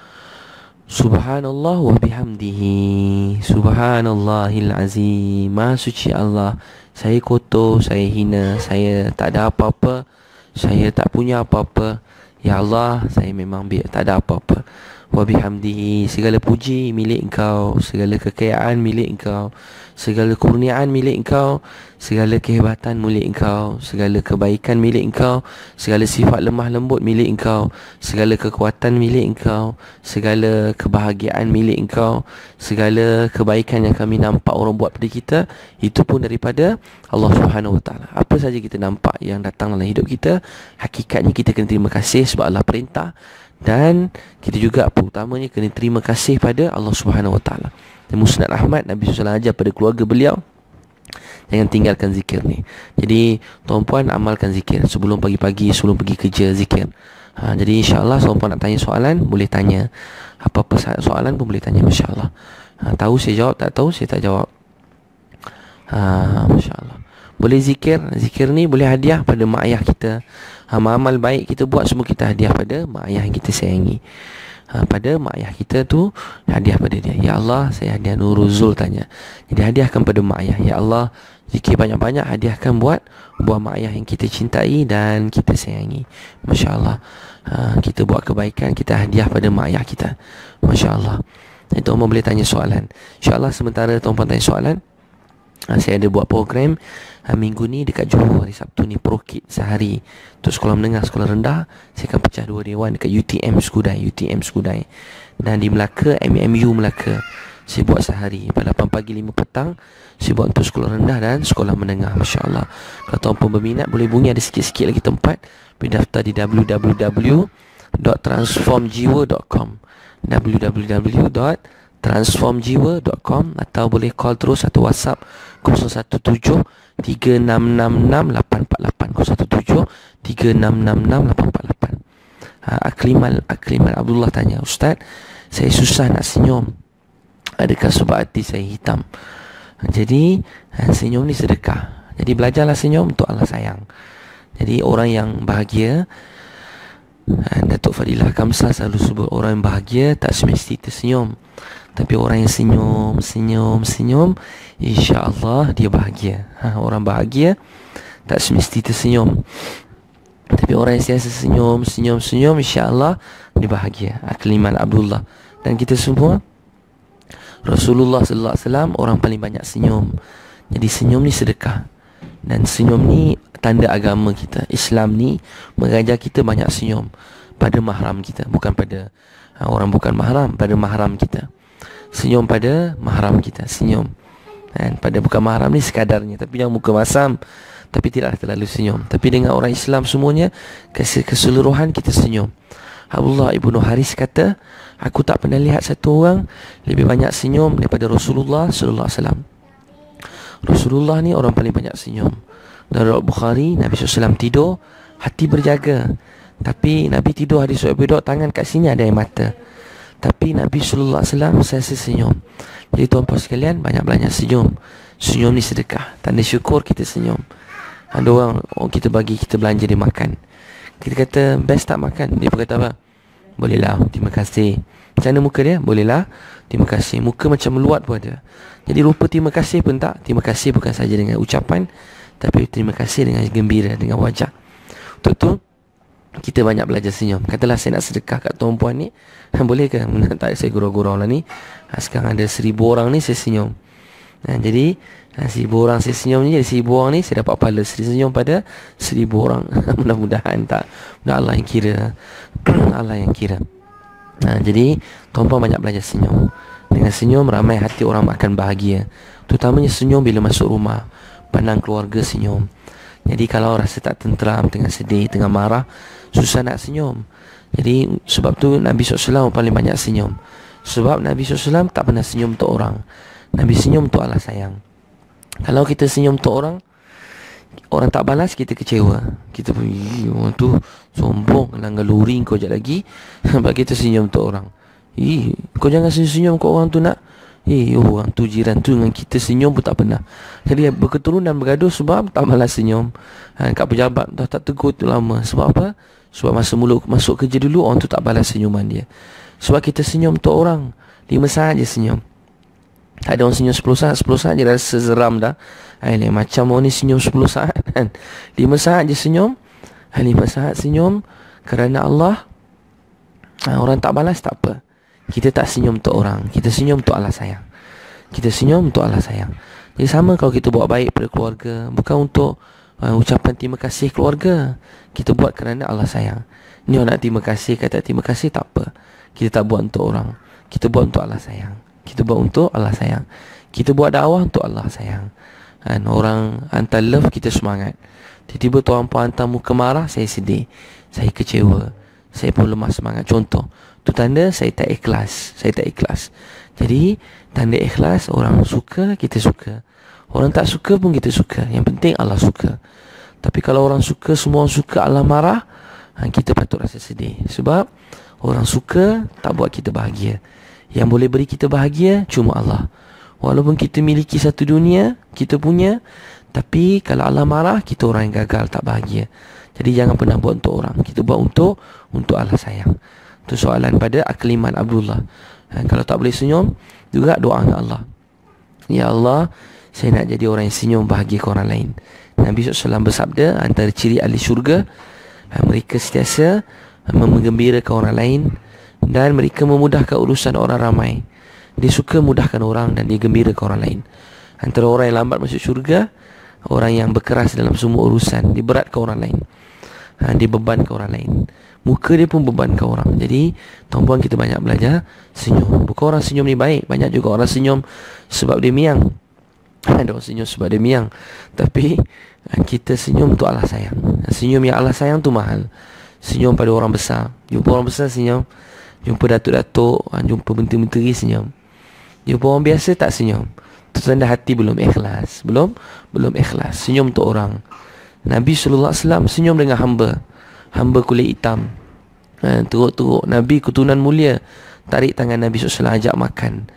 Subhanallah wa bihamdihi. Subhanallahil azim. Maha suci Allah saya kotor, saya hina, saya tak ada apa-apa, saya tak punya apa-apa. Ya Allah, saya memang tak ada apa-apa. Wa bihamdihi segala puji milik engkau, segala kekayaan milik engkau, segala kurniaan milik engkau, segala kehebatan milik engkau, segala kebaikan milik engkau, segala sifat lemah lembut milik engkau, segala kekuatan milik engkau, segala kebahagiaan milik engkau, segala kebaikan yang kami nampak orang buat pada kita, itu pun daripada Allah Subhanahu Taala. Apa saja kita nampak yang datang dalam hidup kita, hakikatnya kita kena terima kasih sebab Allah perintah dan kita juga apa utamanya kena terima kasih pada Allah Subhanahu Wa Taala. Musnad Ahmad Nabi SAW ajar pada keluarga beliau Jangan tinggalkan zikir ni. Jadi tuan-puan amalkan zikir Sebelum pagi-pagi, sebelum pergi kerja zikir. Ha, Jadi insyaAllah tuan-puan nak tanya soalan Boleh tanya. Apa-apa soalan pun boleh tanya Masya Allah ha, Tahu saya jawab, tak tahu saya tak jawab. Ha, Masya Allah Boleh zikir? Zikir ni boleh hadiah pada mak ayah kita. Amal-amal baik kita buat Semua kita hadiah pada mak ayah yang kita sayangi. Ha, Pada mak ayah kita tu Hadiah pada dia. Ya Allah saya hadiah Nuruzul tanya. Jadi hadiahkan pada mak ayah. Ya Allah Zikir banyak-banyak hadiahkan buat Buat mak ayah yang kita cintai Dan kita sayangi. Masya Allah ha, Kita buat kebaikan Kita hadiah pada mak ayah kita. Masya Allah orang boleh tanya soalan. InsyaAllah sementara tuan-tuan tanya soalan ha, Saya ada buat program ha, Minggu ni dekat Johor Hari Sabtu ni Prokit sehari. Untuk sekolah menengah, sekolah rendah Saya akan pecah dua dewan Dekat UTM Skudai UTM Skudai. Dan di Melaka MMU Melaka Saya buat sehari. Pada 8 pagi 5 petang saya buat untuk sekolah rendah dan sekolah menengah Masya Allah Kalau tuan pun berminat Boleh bunyi ada sikit-sikit lagi tempat. Boleh daftar di www.transformjiwa.com www.transformjiwa.com Atau boleh call terus atau whatsapp 017 3666 848 017 3666 848 ha, Aklimal Aklimal Abdullah tanya Ustaz Saya susah nak senyum Adakah sebab hati saya hitam jadi ha, senyum ni sedekah. Jadi belajarlah senyum untuk Allah sayang. Jadi orang yang bahagia ha, Datuk Fadilah Kamsa selalu sebut orang yang bahagia tak semesti tersenyum. Tapi orang yang senyum, senyum, senyum, insya-Allah dia bahagia. Ha, orang bahagia tak semesti tersenyum. Tapi orang yang sentiasa senyum, senyum, senyum, insya-Allah dia bahagia. Akliman Abdullah dan kita semua Rasulullah sallallahu alaihi wasallam orang paling banyak senyum. Jadi senyum ni sedekah. Dan senyum ni tanda agama kita. Islam ni mengajar kita banyak senyum pada mahram kita, bukan pada ha, orang bukan mahram, pada mahram kita. Senyum pada mahram kita, senyum. Dan pada bukan mahram ni sekadarnya, tapi yang muka masam tapi tidak terlalu senyum. Tapi dengan orang Islam semuanya keseluruhan kita senyum. Abdullah ibnu Haris kata, Aku tak pernah lihat satu orang lebih banyak senyum daripada Rasulullah sallallahu alaihi wasallam. Rasulullah ni orang paling banyak senyum. Dari Bukhari, Nabi SAW tidur, hati berjaga. Tapi Nabi tidur hadis Suhaib duduk tangan kat sini ada air mata. Tapi Nabi sallallahu alaihi wasallam saya senyum. Jadi tuan-puan sekalian banyak-banyak senyum. Senyum ni sedekah. Tanda syukur kita senyum. Ada orang oh, kita bagi kita belanja dia makan. Kita kata best tak makan. Dia berkata apa? Bolehlah Terima kasih Macam mana muka dia Bolehlah Terima kasih Muka macam meluat pun ada Jadi rupa terima kasih pun tak Terima kasih bukan saja dengan ucapan Tapi terima kasih dengan gembira Dengan wajah Untuk tu kita banyak belajar senyum. Katalah saya nak sedekah kat tuan puan ni *laughs* Boleh ke? *laughs* Tak? Saya gurau-gurau lah ni. Ha, Sekarang ada seribu orang ni saya senyum. Ha, Jadi ha, seribu orang saya senyum ni Jadi seribu orang ni saya dapat pahala. Senyum pada seribu orang. *laughs* Mudah-mudahan tak. Mudah Allah yang kira. *clears throat* Allah yang kira. Ha, Jadi Tuan-tuan banyak belajar senyum. Dengan senyum ramai hati orang akan bahagia. Terutamanya senyum bila masuk rumah. Pandang keluarga senyum. Jadi kalau rasa tak tenteram Tengah sedih, tengah marah Susah nak senyum. Jadi sebab tu Nabi SAW paling banyak senyum. Sebab Nabi SAW tak pernah senyum untuk orang. Nabi senyum untuk Allah sayang. Kalau kita senyum untuk orang Orang tak balas kita kecewa. Kita pun Orang tu Sombong Langgar luri kau sekejap lagi. *laughs* Sebab kita senyum untuk orang. Ih, Kau jangan senyum-senyum kau orang tu nak. Eh, orang tu jiran tu dengan kita senyum pun tak pernah. Jadi berketurunan bergaduh sebab tak malas senyum. Ha, Kat pejabat dah tak tegur tu lama. Sebab apa? Sebab masa mula masuk kerja dulu orang tu tak balas senyuman dia. Sebab kita senyum untuk orang. Lima saat je senyum. Tak ada orang senyum sepuluh saat Sepuluh saat je rasa seram dah. Hai, macam orang ni senyum 10 saat kan. 5 saat je senyum. Hai, 5 saat senyum Kerana Allah. Ha, Orang tak balas tak apa. Kita tak senyum untuk orang. Kita senyum untuk Allah sayang. Kita senyum untuk Allah sayang. Jadi sama kalau kita buat baik pada keluarga. Bukan untuk uh, ucapan terima kasih keluarga Kita buat kerana Allah sayang. Ni orang nak terima kasih Kata terima kasih tak apa. Kita tak buat untuk orang. Kita buat untuk Allah sayang. Kita buat untuk Allah sayang. Kita buat dakwah untuk Allah sayang. Kan, Orang hantar love kita semangat. Tiba-tiba tuan puan hantar muka marah Saya sedih. Saya kecewa. Saya pun lemah semangat. Contoh tu tanda saya tak ikhlas. Saya tak ikhlas. Jadi Tanda ikhlas Orang suka Kita suka. Orang tak suka pun kita suka. Yang penting Allah suka Tapi kalau orang suka Semua orang suka Allah marah ha, Kita patut rasa sedih. Sebab Orang suka Tak buat kita bahagia. Yang boleh beri kita bahagia Cuma Allah. Walaupun kita miliki satu dunia Kita punya Tapi kalau Allah marah Kita orang yang gagal tak bahagia. Jadi jangan pernah buat untuk orang. Kita buat untuk Untuk Allah sayang. Itu soalan pada Akliman Abdullah. Ha, Kalau tak boleh senyum Juga doa dengan Allah. Ya Allah Saya nak jadi orang yang senyum Bahagia ke orang lain Nabi SAW bersabda Antara ciri ahli syurga ha, Mereka setiasa Menggembirakan orang lain Dan mereka memudahkan urusan orang ramai dia suka mudahkan orang dan dia gembira ke orang lain. Antara orang yang lambat masuk syurga, orang yang berkeras dalam semua urusan, dia berat ke orang lain. Ha, dia beban ke orang lain. Muka dia pun beban ke orang. Jadi, tuan-puan kita banyak belajar senyum. Bukan orang senyum ni baik. Banyak juga orang senyum sebab dia miang. Ada orang senyum sebab dia miang. Tapi, ha, kita senyum untuk Allah sayang. Senyum yang Allah sayang tu mahal. Senyum pada orang besar. Jumpa orang besar senyum. Jumpa datuk-datuk. Jumpa menteri-menteri senyum. Jumpa orang biasa tak senyum Itu tanda hati belum ikhlas Belum belum ikhlas Senyum untuk orang Nabi SAW senyum dengan hamba Hamba kulit hitam ha, Teruk-teruk Nabi keturunan mulia Tarik tangan Nabi SAW ajak makan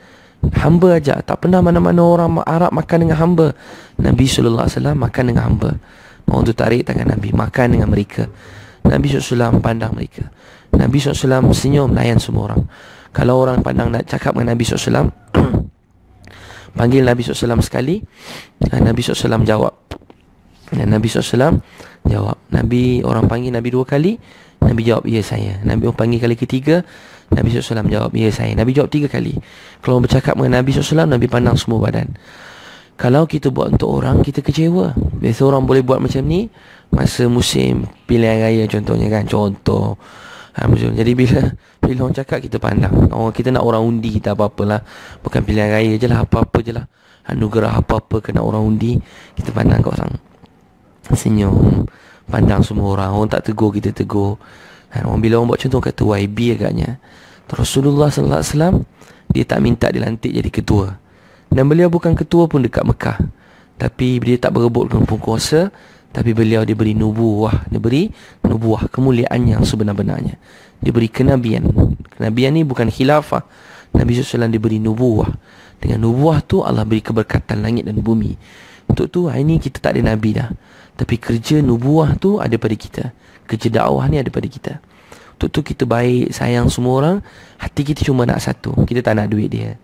Hamba ajak Tak pernah mana-mana orang Arab makan dengan hamba. Nabi SAW makan dengan hamba. Orang tu tarik tangan Nabi Makan dengan mereka. Nabi SAW pandang mereka. Nabi SAW senyum layan semua orang. Kalau orang pandang nak cakap dengan Nabi SAW *clears throat* Panggil Nabi SAW sekali Nabi SAW jawab. Dan Nabi SAW jawab. Nabi orang panggil Nabi dua kali Nabi jawab ya saya. Nabi orang panggil kali ketiga Nabi SAW jawab ya saya. Nabi jawab tiga kali. Kalau bercakap dengan Nabi SAW Nabi pandang semua badan. Kalau kita buat untuk orang Kita kecewa. Biasa orang boleh buat macam ni Masa musim pilihan raya contohnya kan Contoh ha, Jadi bila *laughs* bila orang cakap kita pandang. Orang kita nak orang undi kita apa-apalah. Bukan pilihan raya je lah Apa-apa je lah. Anugerah apa-apa kena orang undi Kita pandang kat orang. Senyum. Pandang semua orang. Orang tak tegur kita tegur ha, orang Bila orang buat contoh kata YB agaknya. Rasulullah SAW Dia tak minta dilantik jadi ketua. Dan beliau bukan ketua pun dekat Mekah. Tapi dia tak berebut dengan penguasa tapi beliau diberi nubuah Diberi nubuah Kemuliaan yang sebenar-benarnya. Diberi kenabian. Kenabian ni bukan khilafah. Nabi SAW diberi nubuah. Dengan nubuah tu Allah beri keberkatan langit dan bumi. Untuk tu hari ni kita tak ada Nabi dah. Tapi kerja nubuah tu ada pada kita Kerja dakwah ni ada pada kita. Untuk tu kita baik Sayang semua orang Hati kita cuma nak satu. Kita tak nak duit dia.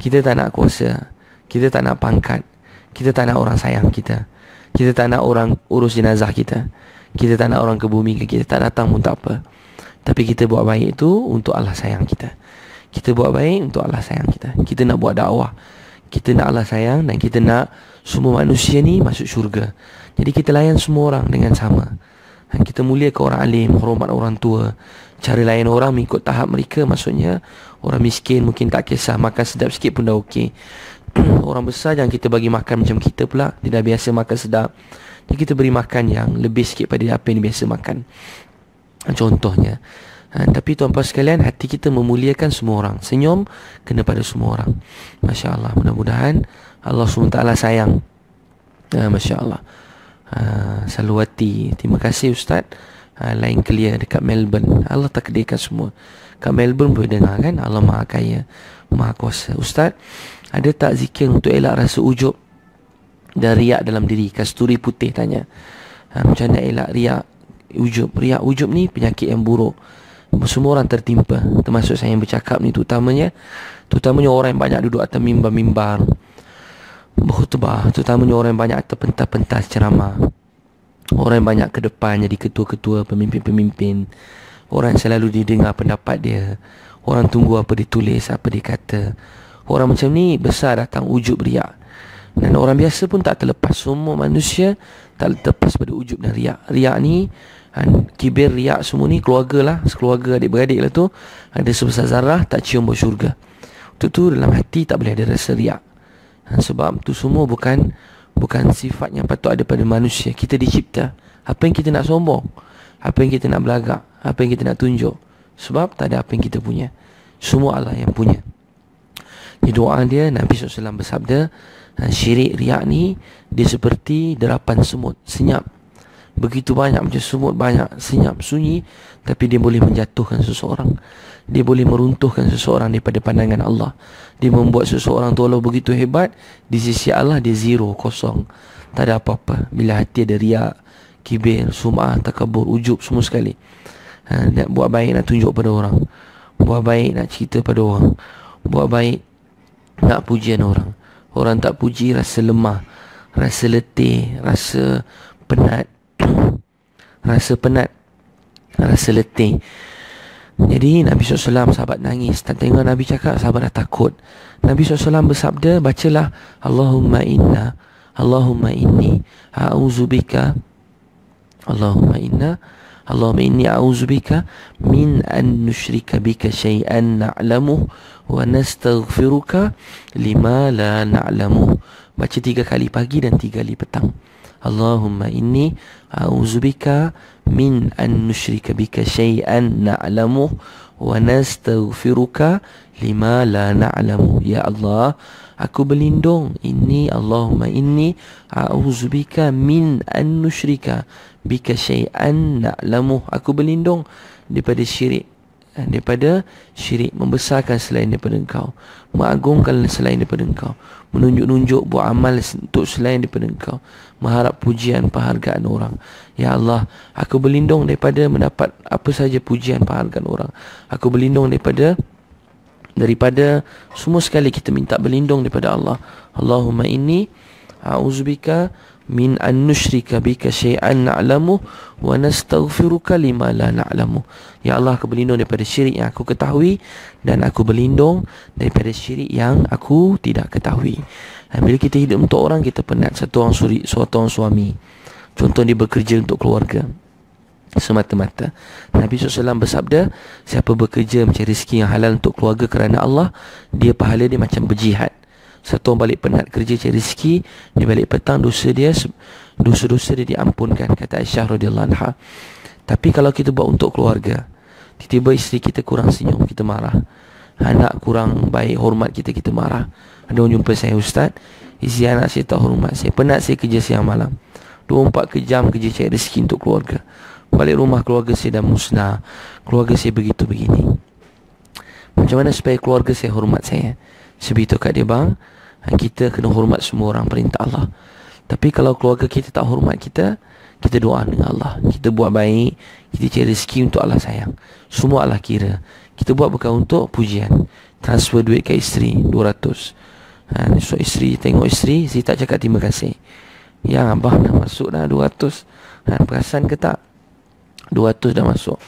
Kita tak nak kuasa. Kita tak nak pangkat. Kita tak nak orang sayang kita. Kita tak nak orang urus jenazah kita. Kita tak nak orang ke bumi ke kita. Tak datang pun tak apa. Tapi kita buat baik itu untuk Allah sayang kita. Kita buat baik untuk Allah sayang kita. Kita nak buat dakwah. Kita nak Allah sayang Dan kita nak semua manusia ni masuk syurga. Jadi kita layan semua orang dengan sama Kita mulia ke orang alim Hormat orang tua. Cara layan orang mengikut tahap mereka Maksudnya Orang miskin mungkin tak kisah Makan sedap sikit pun dah okey. *clears throat* Orang besar jangan kita bagi makan macam kita pula. Dia dah biasa makan sedap jadi kita beri makan yang lebih sikit pada apa yang dia biasa makan. Contohnya ha, tapi tuan-tuan sekalian hati kita memuliakan semua orang. Senyum kena pada semua orang. Masya Allah mudah-mudahan Allah SWT sayang. Ha, Masya Allah ha, Salwati terima kasih Ustaz ha, lain clear dekat Melbourne Allah takdirkan semua kat Melbourne boleh dengar kan Allah maha kaya maha kuasa Ustaz ada tak zikir untuk elak rasa ujub dan riak dalam diri? Kasturi putih tanya. Ha, macam mana elak riak ujub? Riak ujub ni penyakit yang buruk. Semua orang tertimpa. Termasuk saya yang bercakap ni terutamanya. Terutamanya orang yang banyak duduk atas mimbar-mimbar. Berkhutbah. Terutamanya orang yang banyak terpentas-pentas ceramah. Orang yang banyak ke depan jadi ketua-ketua, pemimpin-pemimpin. Orang yang selalu didengar pendapat dia. Orang tunggu apa ditulis, apa dia kata. Orang macam ni besar datang ujub riak Dan orang biasa pun tak terlepas Semua manusia tak terlepas pada ujub dan riak Riak ni han, Kibir riak semua ni keluarga lah Sekeluarga adik-beradik lah tu Ada sebesar zarah tak cium bau syurga Untuk tu dalam hati tak boleh ada rasa riak han, Sebab tu semua bukan Bukan sifat yang patut ada pada manusia. Kita dicipta. Apa yang kita nak sombong? Apa yang kita nak belagak? Apa yang kita nak tunjuk? Sebab tak ada apa yang kita punya. Semua Allah yang punya. Di doa dia Nabi SAW bersabda ha, Syirik riak ni Dia seperti derapan semut. Senyap. Begitu banyak macam semut banyak senyap sunyi tapi dia boleh menjatuhkan seseorang. Dia boleh meruntuhkan seseorang daripada pandangan Allah. Dia membuat seseorang tu Allah begitu hebat di sisi Allah dia zero kosong. Tak ada apa-apa. Bila hati ada riak, kibir, sum'ah, takabur, ujub semua sekali. Ha, nak buat baik nak tunjuk pada orang. Buat baik nak cerita pada orang. Buat baik nak pujian orang. Orang tak puji rasa lemah, rasa letih, rasa penat. *clears throat* rasa penat, rasa letih. Jadi Nabi SAW sahabat nangis. Tak tengok Nabi cakap sahabat dah takut. Nabi SAW bersabda Bacalah Allahumma inna Allahumma inni A'uzubika Allahumma inna Allahumma inni a'uzubika Min an nushrika bika syai'an na'lamuh Wa nastaghfiruka Lima la na'lamuh Baca tiga kali pagi dan tiga kali petang Allahumma inni a'udzubika min an nusyrika bika syai'an na'lamu wa nastaghfiruka lima la na'lamu. Ya Allah aku berlindung. Ini Allahumma inni a'udzubika min an nusyrika bika syai'an na'lamu. Aku berlindung daripada syirik daripada syirik membesarkan selain daripada engkau mengagungkan selain daripada engkau menunjuk-nunjuk buat amal untuk selain daripada engkau mengharap pujian penghargaan orang. Ya Allah aku berlindung daripada mendapat apa saja pujian penghargaan orang. Aku berlindung daripada daripada semua sekali kita minta berlindung daripada Allah. Allahumma inni a'udzubika min an nusyrika bika syai'an na'lamu wa nastaghfiruka lima la na'lamu. Ya Allah aku berlindung daripada syirik yang aku ketahui dan aku berlindung daripada syirik yang aku tidak ketahui. Bila kita hidup untuk orang kita penat satu orang suri satu orang suami. Contoh dia bekerja untuk keluarga semata-mata. Nabi SAW bersabda siapa bekerja mencari rezeki yang halal untuk keluarga kerana Allah dia pahala dia macam berjihad satu orang balik penat kerja cari rezeki Dia balik petang dosa dia Dosa-dosa dia diampunkan Kata Aisyah radhiyallahu anha. Tapi kalau kita buat untuk keluarga Tiba-tiba isteri kita kurang senyum Kita marah. Anak kurang baik hormat kita Kita marah. Ada orang jumpa saya Ustaz Isi anak saya tak hormat saya Penat saya kerja siang malam. 24 kejam kerja cari rezeki untuk keluarga. Balik rumah keluarga saya dah musnah Keluarga saya begitu begini. Macam mana supaya keluarga saya hormat saya? Sebegitu kat dia bang kita kena hormat semua orang perintah Allah. Tapi kalau keluarga kita tak hormat kita Kita doa dengan Allah. Kita buat baik Kita cari rezeki untuk Allah sayang. Semua Allah kira. Kita buat bukan untuk pujian. Transfer duit ke isteri 200 ha, So isteri tengok isteri Isteri tak cakap terima kasih. Yang abah dah masuk dah 200 ha, Perasan ke tak? 200 dah masuk.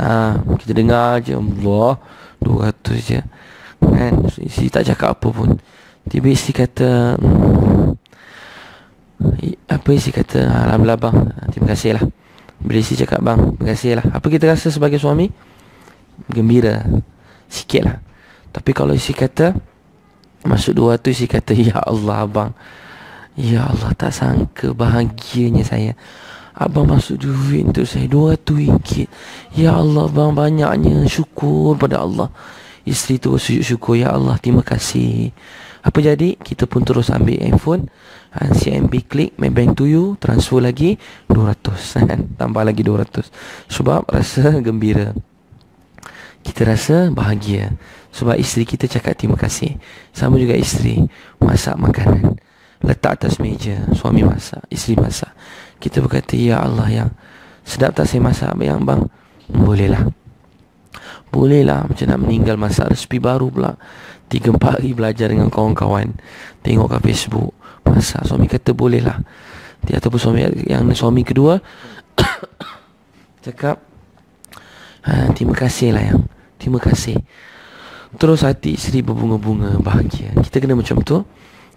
Ha, Kita dengar je Allah 200 je. Kan? Isteri tak cakap apa pun Tiba isteri kata Apa isteri kata Alhamdulillah bang Terima kasih lah Bila isteri cakap bang Terima kasih lah Apa kita rasa sebagai suami? Gembira Sikit lah Tapi kalau isteri kata Masuk dua tu isteri kata *laughs* Ya Allah abang. Ya Allah tak sangka bahagianya saya. Abang masuk duit untuk saya Dua tu ringgit. Ya Allah bang banyaknya syukur pada Allah. Isteri tu sujud syukur Ya Allah terima kasih apa jadi? Kita pun terus ambil handphone. CMB klik Maybank to you Transfer lagi 200 *laughs* kan? Tambah lagi 200 Sebab rasa *laughs* gembira. Kita rasa bahagia. Sebab isteri kita cakap terima kasih. Sama juga isteri Masak makanan. Letak atas meja Suami masak Isteri masak. Kita berkata Ya Allah yang Sedap tak saya masak Yang bang? Bolehlah Bolehlah Macam nak meninggal masak resipi baru pula. Tiga empat hari belajar dengan kawan-kawan. Tengok kat Facebook. Masa suami kata boleh lah Ataupun suami yang suami kedua *coughs* Cakap ha, Terima kasih lah yang. Terima kasih. Terus hati isteri berbunga-bunga Bahagia. Kita kena macam tu.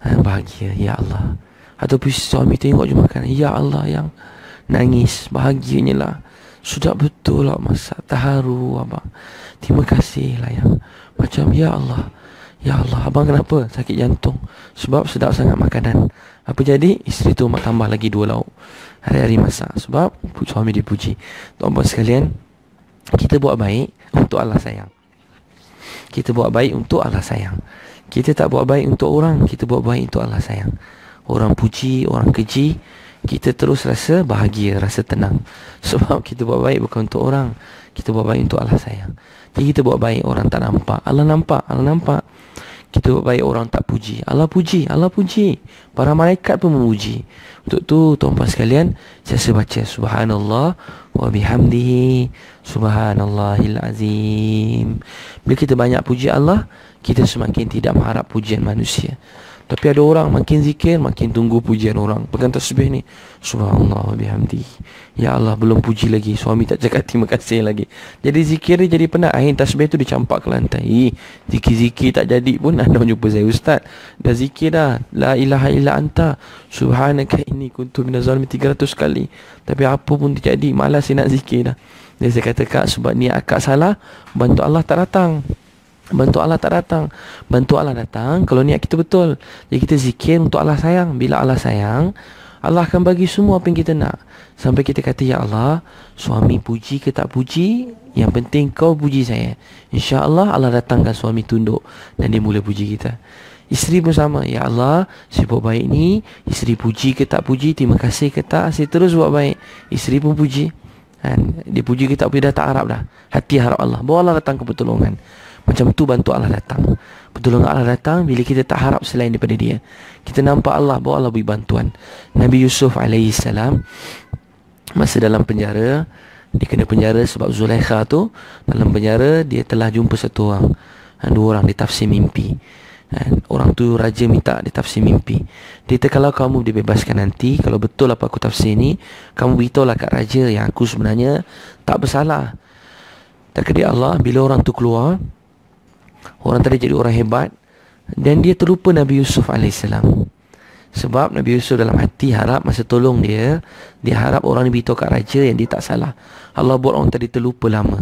Ha, Bahagia. Ya Allah. Ataupun suami tengok je makan. Ya Allah yang. Nangis. Bahagianya lah Sudah betul lah masa Terharu abang Terima kasih lah yang Macam Ya Allah Ya Allah, abang kenapa? Sakit jantung. Sebab sedap sangat makanan. Apa jadi? Isteri tu mak tambah lagi dua lauk. Hari-hari masak. Sebab suami dipuji. Tuan-tuan sekalian, kita buat baik untuk Allah sayang. Kita buat baik untuk Allah sayang. Kita tak buat baik untuk orang, kita buat baik untuk Allah sayang. Orang puji, orang keji, kita terus rasa bahagia, rasa tenang. *laughs* Sebab kita buat baik bukan untuk orang, kita buat baik untuk Allah sayang. Jadi kita buat baik orang tak nampak, Allah nampak, Allah nampak. Kita buat baik orang tak puji, Allah puji, Allah puji. Para malaikat pun memuji. Untuk tu tuan-tuan sekalian, saya baca subhanallah wa bihamdihi subhanallahil azim. Bila kita banyak puji Allah, kita semakin tidak mengharap pujian manusia. Tapi ada orang makin zikir Makin tunggu pujian orang. Pegang tasbih ni. Subhanallah bihamdi. Ya Allah belum puji lagi. Suami tak cakap *laughs* terima kasih lagi. Jadi zikir dia jadi penat. Akhir tasbih tu dicampak ke lantai. Zikir-zikir tak jadi pun *laughs* Anda jumpa saya ustaz Dah zikir dah. La ilaha illa anta. Subhanaka ini kuntu minazalmi 300 kali. Tapi apa pun terjadi Malas saya nak zikir dah. Jadi saya kata kak Sebab ni akak salah Bantu Allah tak datang Bantu Allah tak datang. Bantu Allah datang Kalau niat kita betul. Jadi kita zikir untuk Allah sayang. Bila Allah sayang Allah akan bagi semua apa yang kita nak. Sampai kita kata Ya Allah Suami puji ke tak puji? Yang penting kau puji saya. InsyaAllah Allah datangkan suami tunduk Dan dia mula puji kita. Isteri pun sama. Ya Allah buat baik ni. Isteri puji ke tak puji? Terima kasih ke tak? Saya terus buat baik. Isteri pun puji. Kan? Dia puji ke tak puji Dah tak harap dah. Hati harap Allah. Bawa Allah datang ke pertolongan macam tu bantu Allah datang. Pertolongan Allah datang Bila kita tak harap selain daripada dia. Kita nampak Allah Bawa Allah beri bantuan. Nabi Yusuf AS Masa dalam penjara Dia kena penjara sebab Zulaikha tu Dalam penjara Dia telah jumpa satu orang. Dua orang dia tafsir mimpi. Dan Orang tu raja minta dia tafsir mimpi. Dia kata kalau kamu dibebaskan nanti Kalau betul apa aku tafsir ni Kamu beritahu lah kat raja yang aku sebenarnya Tak bersalah. Tak kena Allah Bila orang tu keluar Orang tadi jadi orang hebat. Dan dia terlupa Nabi Yusuf AS Sebab Nabi Yusuf dalam hati harap Masa tolong dia Dia harap orang beritahu kat raja yang dia tak salah. Allah buat orang tadi terlupa lama.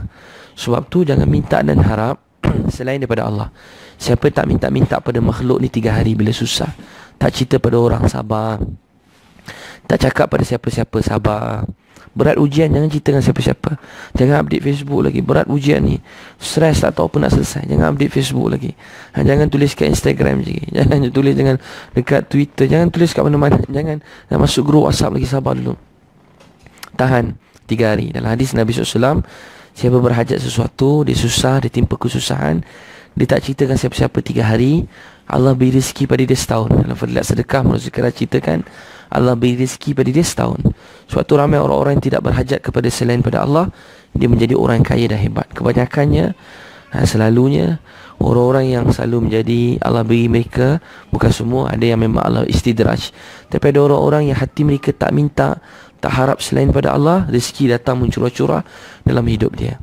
Sebab tu jangan minta dan harap *clears throat* Selain daripada Allah. Siapa tak minta-minta pada makhluk ni tiga hari bila susah? Tak cerita pada orang sabar. Tak cakap pada siapa-siapa sabar Berat ujian jangan cerita dengan siapa-siapa. Jangan update Facebook lagi. Berat ujian ni Stress tak tahu apa nak selesai. Jangan update Facebook lagi. Ha, Jangan tulis kat Instagram lagi. *laughs* Jangan tulis dengan dekat Twitter. Jangan tulis kat mana-mana. Jangan nak masuk grup WhatsApp lagi. Sabar dulu. Tahan Tiga hari. Dalam hadis Nabi SAW Siapa berhajat sesuatu Dia susah Dia timpa kesusahan Dia tak cerita dengan siapa-siapa Tiga hari Allah beri rezeki pada dia setahun. Dalam fadilat sedekah Menurut sekarang ceritakan Allah beri rezeki pada dia setahun. Sebab tu ramai orang-orang yang tidak berhajat kepada selain pada Allah Dia menjadi orang yang kaya dan hebat. Kebanyakannya ha, Selalunya Orang-orang yang selalu menjadi Allah beri mereka Bukan semua Ada yang memang Allah istidraj. Tapi ada orang-orang yang hati mereka tak minta Tak harap selain pada Allah Rezeki datang mencurah-curah Dalam hidup dia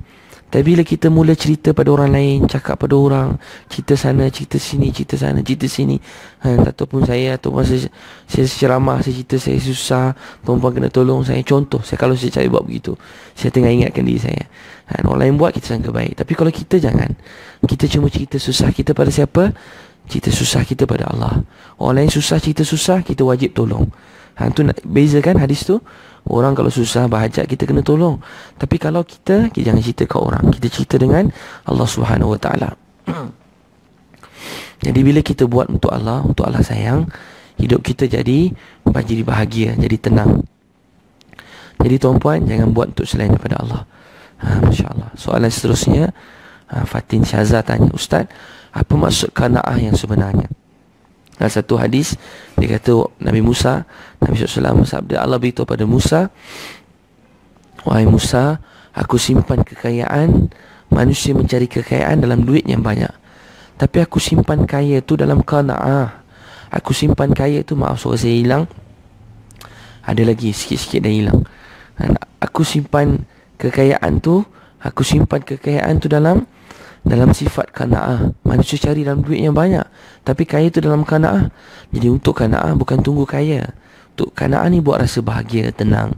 tapi bila kita mula cerita pada orang lain Cakap pada orang Cerita sana, cerita sini, cerita sana, cerita sini ha, Ataupun saya, ataupun saya, saya ceramah Saya cerita saya susah Perempuan kena tolong saya. Contoh, saya kalau saya cari buat begitu Saya tengah ingatkan diri saya. Ha, Orang lain buat, kita sangka baik. Tapi kalau kita jangan Kita cuma cerita susah kita pada siapa? Cerita susah kita pada Allah. Orang lain susah, cerita susah Kita wajib tolong. Ha, tu nak bezakan hadis tu Orang kalau susah berhajat kita kena tolong. Tapi kalau kita, kita jangan cerita ke orang. Kita cerita dengan Allah Subhanahu Wa Taala. *clears throat* Jadi bila kita buat untuk Allah Untuk Allah sayang Hidup kita jadi Jadi bahagia Jadi tenang. Jadi tuan-puan Jangan buat untuk selain daripada Allah. Ha, Masya Allah Soalan seterusnya ha, Fatin Syazah tanya Ustaz Apa maksud kana'ah yang sebenarnya dalam satu hadis Dia kata Nabi Musa Nabi SAW bersabda Allah beritahu pada Musa Wahai Musa Aku simpan kekayaan Manusia mencari kekayaan dalam duit yang banyak. Tapi aku simpan kaya tu dalam kana'ah Aku simpan kaya tu Maaf suara saya hilang. Ada lagi sikit-sikit dah hilang. Aku simpan kekayaan tu Aku simpan kekayaan tu dalam dalam sifat kana'ah. Manusia cari dalam duit yang banyak Tapi kaya tu dalam kana'ah. Jadi untuk kana'ah bukan tunggu kaya. Untuk kana'ah ni buat rasa bahagia, tenang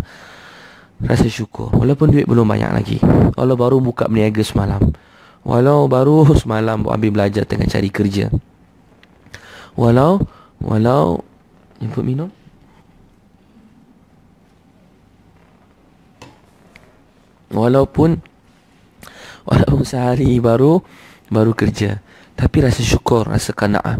Rasa syukur. Walaupun duit belum banyak lagi. Walau baru buka berniaga semalam. Walau baru semalam ambil belajar tengah cari kerja. Walau Walau Jemput minum. Walaupun Walaupun sehari baru Baru kerja. Tapi rasa syukur Rasa kana'ah.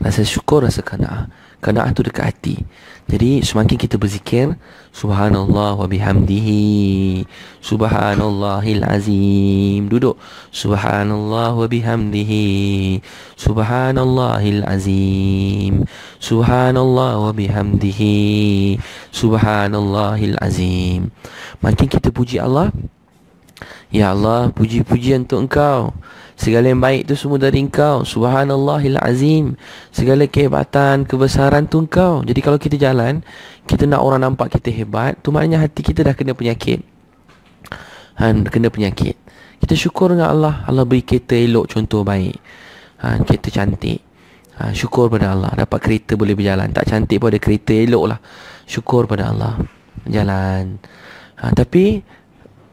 Rasa syukur, rasa kana'ah. Kana'ah tu dekat hati. Jadi semakin kita berzikir Subhanallah wa bihamdihi. Subhanallahil azim. Duduk. Subhanallah wa bihamdihi. Subhanallahil azim. Subhanallah wa bihamdihi. Subhanallahil azim. Makin kita puji Allah Ya Allah puji-pujian untuk engkau. Segala yang baik tu semua dari engkau. Subhanallahil azim Segala kehebatan, kebesaran tu engkau. Jadi kalau kita jalan Kita nak orang nampak kita hebat Tu maknanya hati kita dah kena penyakit. Han, Kena penyakit. Kita syukur dengan Allah. Allah beri kereta elok contoh baik. Han, Kereta cantik. Ha, Syukur pada Allah. Dapat kereta boleh berjalan. Tak cantik pun ada kereta elok lah. Syukur pada Allah. Jalan. Ha, Tapi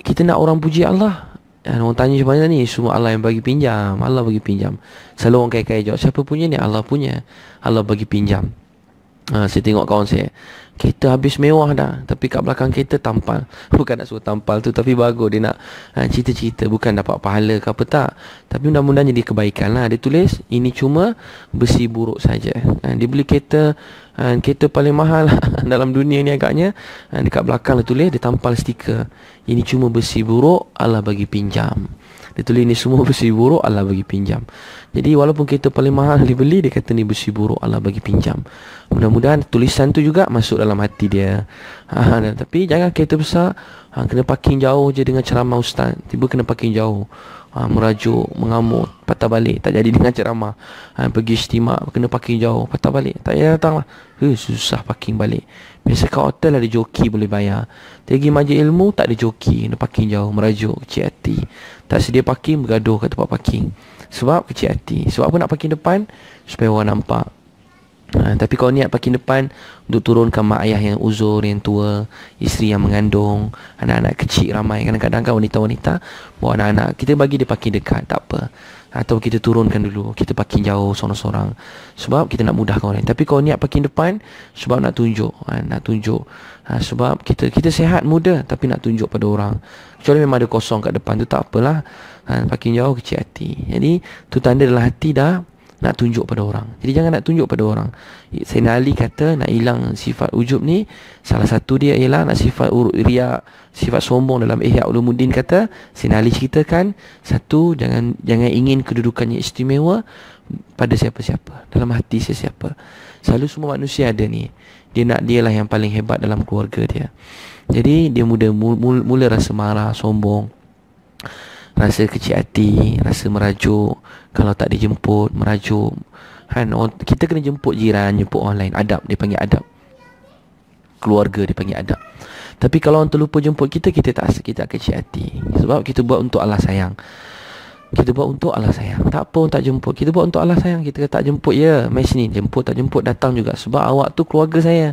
Kita nak orang puji Allah. Dan orang tanya macam mana ni? Semua Allah yang bagi pinjam Allah bagi pinjam. Selalu orang kaya-kaya jawab Siapa punya ni? Allah punya. Allah bagi pinjam. Ha, Saya tengok kawan saya Kereta habis mewah dah Tapi kat belakang kereta tampal. *laughs* Bukan nak suruh tampal tu Tapi bagus. Dia nak ha, Cerita-cerita. Bukan dapat pahala ke apa tak. Tapi mudah-mudahan jadi kebaikan lah. Dia tulis Ini cuma besi buruk saja. ha, Dia beli kereta ha, Kereta paling mahal *laughs* Dalam dunia ni agaknya. Ha, Dekat belakang dia tulis Dia tampal stiker Ini cuma besi buruk Allah bagi pinjam. Dia tulis ni semua *laughs* besi buruk Allah bagi pinjam. Jadi walaupun kereta paling mahal *laughs* dia beli Dia kata ni besi buruk Allah bagi pinjam. Mudah-mudahan tulisan tu juga masuk dalam hati dia. Ha, dan, Tapi jangan kereta besar. Ha, Kena parking jauh je dengan ceramah ustaz. Tiba kena parking jauh. Ha, Merajuk, mengamuk, patah balik. Tak jadi *laughs* dengan ceramah. Ha, Pergi istimak, kena parking jauh Patah balik, tak payah datang lah. Eh, Susah parking balik Biasa kat hotel ada joki boleh bayar. Pergi majlis ilmu tak ada joki. Kena parking jauh, merajuk, kecil hati. Tak sedia parking bergaduh kat tempat parking. Sebab kecil hati. Sebab apa nak parking depan? Supaya orang nampak. Ha, Tapi kalau niat parking depan Untuk turunkan mak ayah yang uzur Yang tua Isteri yang mengandung Anak-anak kecil ramai. Kadang-kadang kan wanita-wanita Bawa anak-anak. Kita bagi dia parking dekat Tak apa atau kita turunkan dulu Kita parking jauh seorang-seorang. Sebab kita nak mudahkan orang Tapi kalau niat parking depan Sebab nak tunjuk ha, Nak tunjuk. Ha, Sebab kita kita sehat muda Tapi nak tunjuk pada orang. Kecuali memang ada kosong kat depan tu Tak apalah. Ha, Parking jauh kecil hati. Jadi tu tanda dalam hati dah nak tunjuk pada orang. Jadi jangan nak tunjuk pada orang. Sayyidina Ali kata nak hilang sifat ujub ni salah satu dia ialah nak sifat riak, sifat sombong dalam Ihya Ulumuddin kata Sayyidina Ali ceritakan satu jangan jangan ingin kedudukannya istimewa pada siapa-siapa dalam hati sesiapa. Selalu semua manusia ada ni. Dia nak dialah yang paling hebat dalam keluarga dia. Jadi dia mula mula, mula rasa marah, sombong rasa kecil hati, rasa merajuk kalau tak dijemput, merajuk. Kan kita kena jemput jiran, jemput orang lain, adab dia panggil adab. Keluarga dia panggil adab. Tapi kalau orang terlupa jemput kita, kita tak kita kecil hati. Sebab kita buat untuk Allah sayang. Kita buat untuk Allah sayang Tak apa tak jemput Kita buat untuk Allah sayang Kita tak jemput ya Mai sini Jemput tak jemput Datang juga Sebab awak tu keluarga saya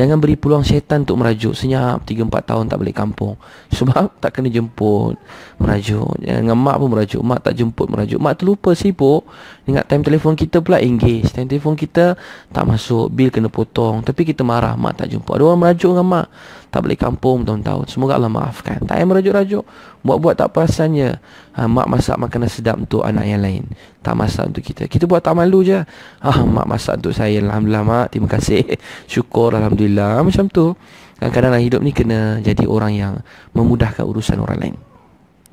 Jangan beri peluang syaitan untuk merajuk. Senyap 3-4 tahun tak balik kampung. *laughs* Sebab tak kena jemput Merajuk. Jangan mak pun merajuk. Mak tak jemput merajuk. Mak terlupa sibuk. Ingat time telefon kita pula engage. Time telefon kita tak masuk Bil kena potong. Tapi kita marah Mak tak jemput. Ada orang merajuk dengan mak. Tak balik kampung tahun-tahun Semoga Allah maafkan. Tak payah merajuk-rajuk Buat-buat tak perasannya. Ha, Mak masak makanan sedap untuk anak yang lain. Tak masak untuk kita. Kita buat tak malu je. Ha, Mak masak untuk saya. Alhamdulillah mak. Terima kasih. *laughs* Syukur Alhamdulillah. Macam tu. Kadang-kadang dalam hidup ni kena jadi orang yang Memudahkan urusan orang lain.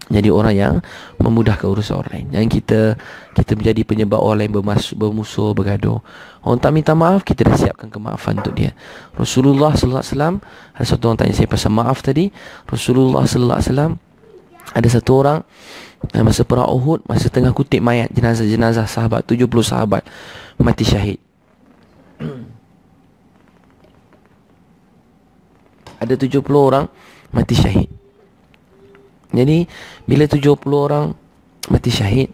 Jadi orang yang memudahkan urusan orang lain. Jangan kita kita menjadi penyebab orang lain bermas, bermusuh, bergaduh. Orang tak minta maaf, kita dah siapkan kemaafan untuk dia. Rasulullah SAW Ada satu orang tanya saya pasal maaf tadi. Rasulullah SAW Ada satu orang eh, Masa perang Uhud Masa tengah kutip mayat jenazah-jenazah sahabat 70 sahabat Mati syahid. *clears throat* Ada 70 orang Mati syahid. Jadi bila 70 orang mati syahid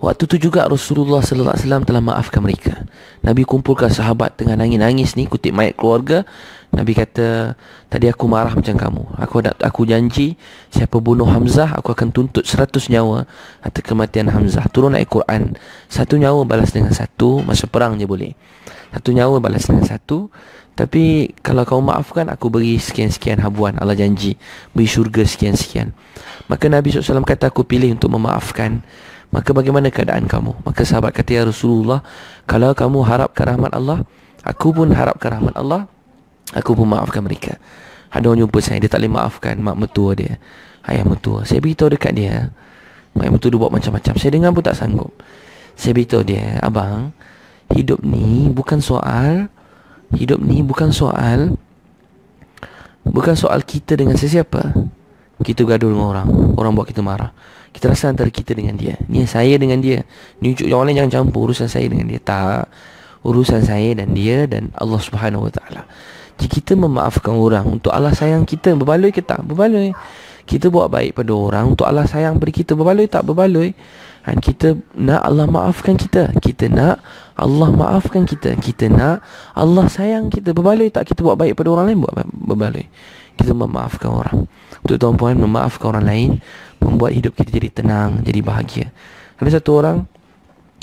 Waktu tu juga Rasulullah sallallahu alaihi wasallam telah maafkan mereka. Nabi kumpulkan sahabat tengah nangis-nangis ni kutip mayat keluarga. Nabi kata, "Tadi aku marah macam kamu. Aku ada aku janji siapa bunuh Hamzah aku akan tuntut 100 nyawa atas kematian Hamzah." Turun ayat Quran. Satu nyawa balas dengan satu, masa perang je boleh. Satu nyawa balas dengan satu. Tapi kalau kau maafkan aku beri sekian-sekian habuan Allah janji beri syurga sekian-sekian. Maka Nabi SAW kata aku pilih untuk memaafkan Maka bagaimana keadaan kamu? Maka sahabat kata ya Rasulullah Kalau kamu harapkan rahmat Allah Aku pun harapkan rahmat Allah Aku pun maafkan mereka. Ada orang jumpa saya Dia tak boleh maafkan mak mertua dia Ayah mertua. Saya beritahu dekat dia Mak mertua dia buat macam-macam. Saya dengar pun tak sanggup. Saya beritahu dia Abang Hidup ni bukan soal Hidup ni bukan soal Bukan soal kita dengan sesiapa. Kita gaduh dengan orang Orang buat kita marah kita rasa antara kita dengan dia. Ni saya dengan dia. Ni yang lain jangan campur urusan saya dengan dia. Tak. Urusan saya dan dia Dan Allah subhanahu wa ta'ala. Jika kita memaafkan orang Untuk Allah sayang kita Berbaloi ke tak? Berbaloi. Kita buat baik pada orang Untuk Allah sayang pada kita Berbaloi tak? Berbaloi. Dan kita nak Allah maafkan kita. Kita nak Allah maafkan kita. Kita nak Allah sayang kita. Berbaloi tak? Kita buat baik pada orang lain Buat berbaloi Kita memaafkan orang Untuk tuan-puan Memaafkan orang lain membuat hidup kita jadi tenang, jadi bahagia. Ada satu orang,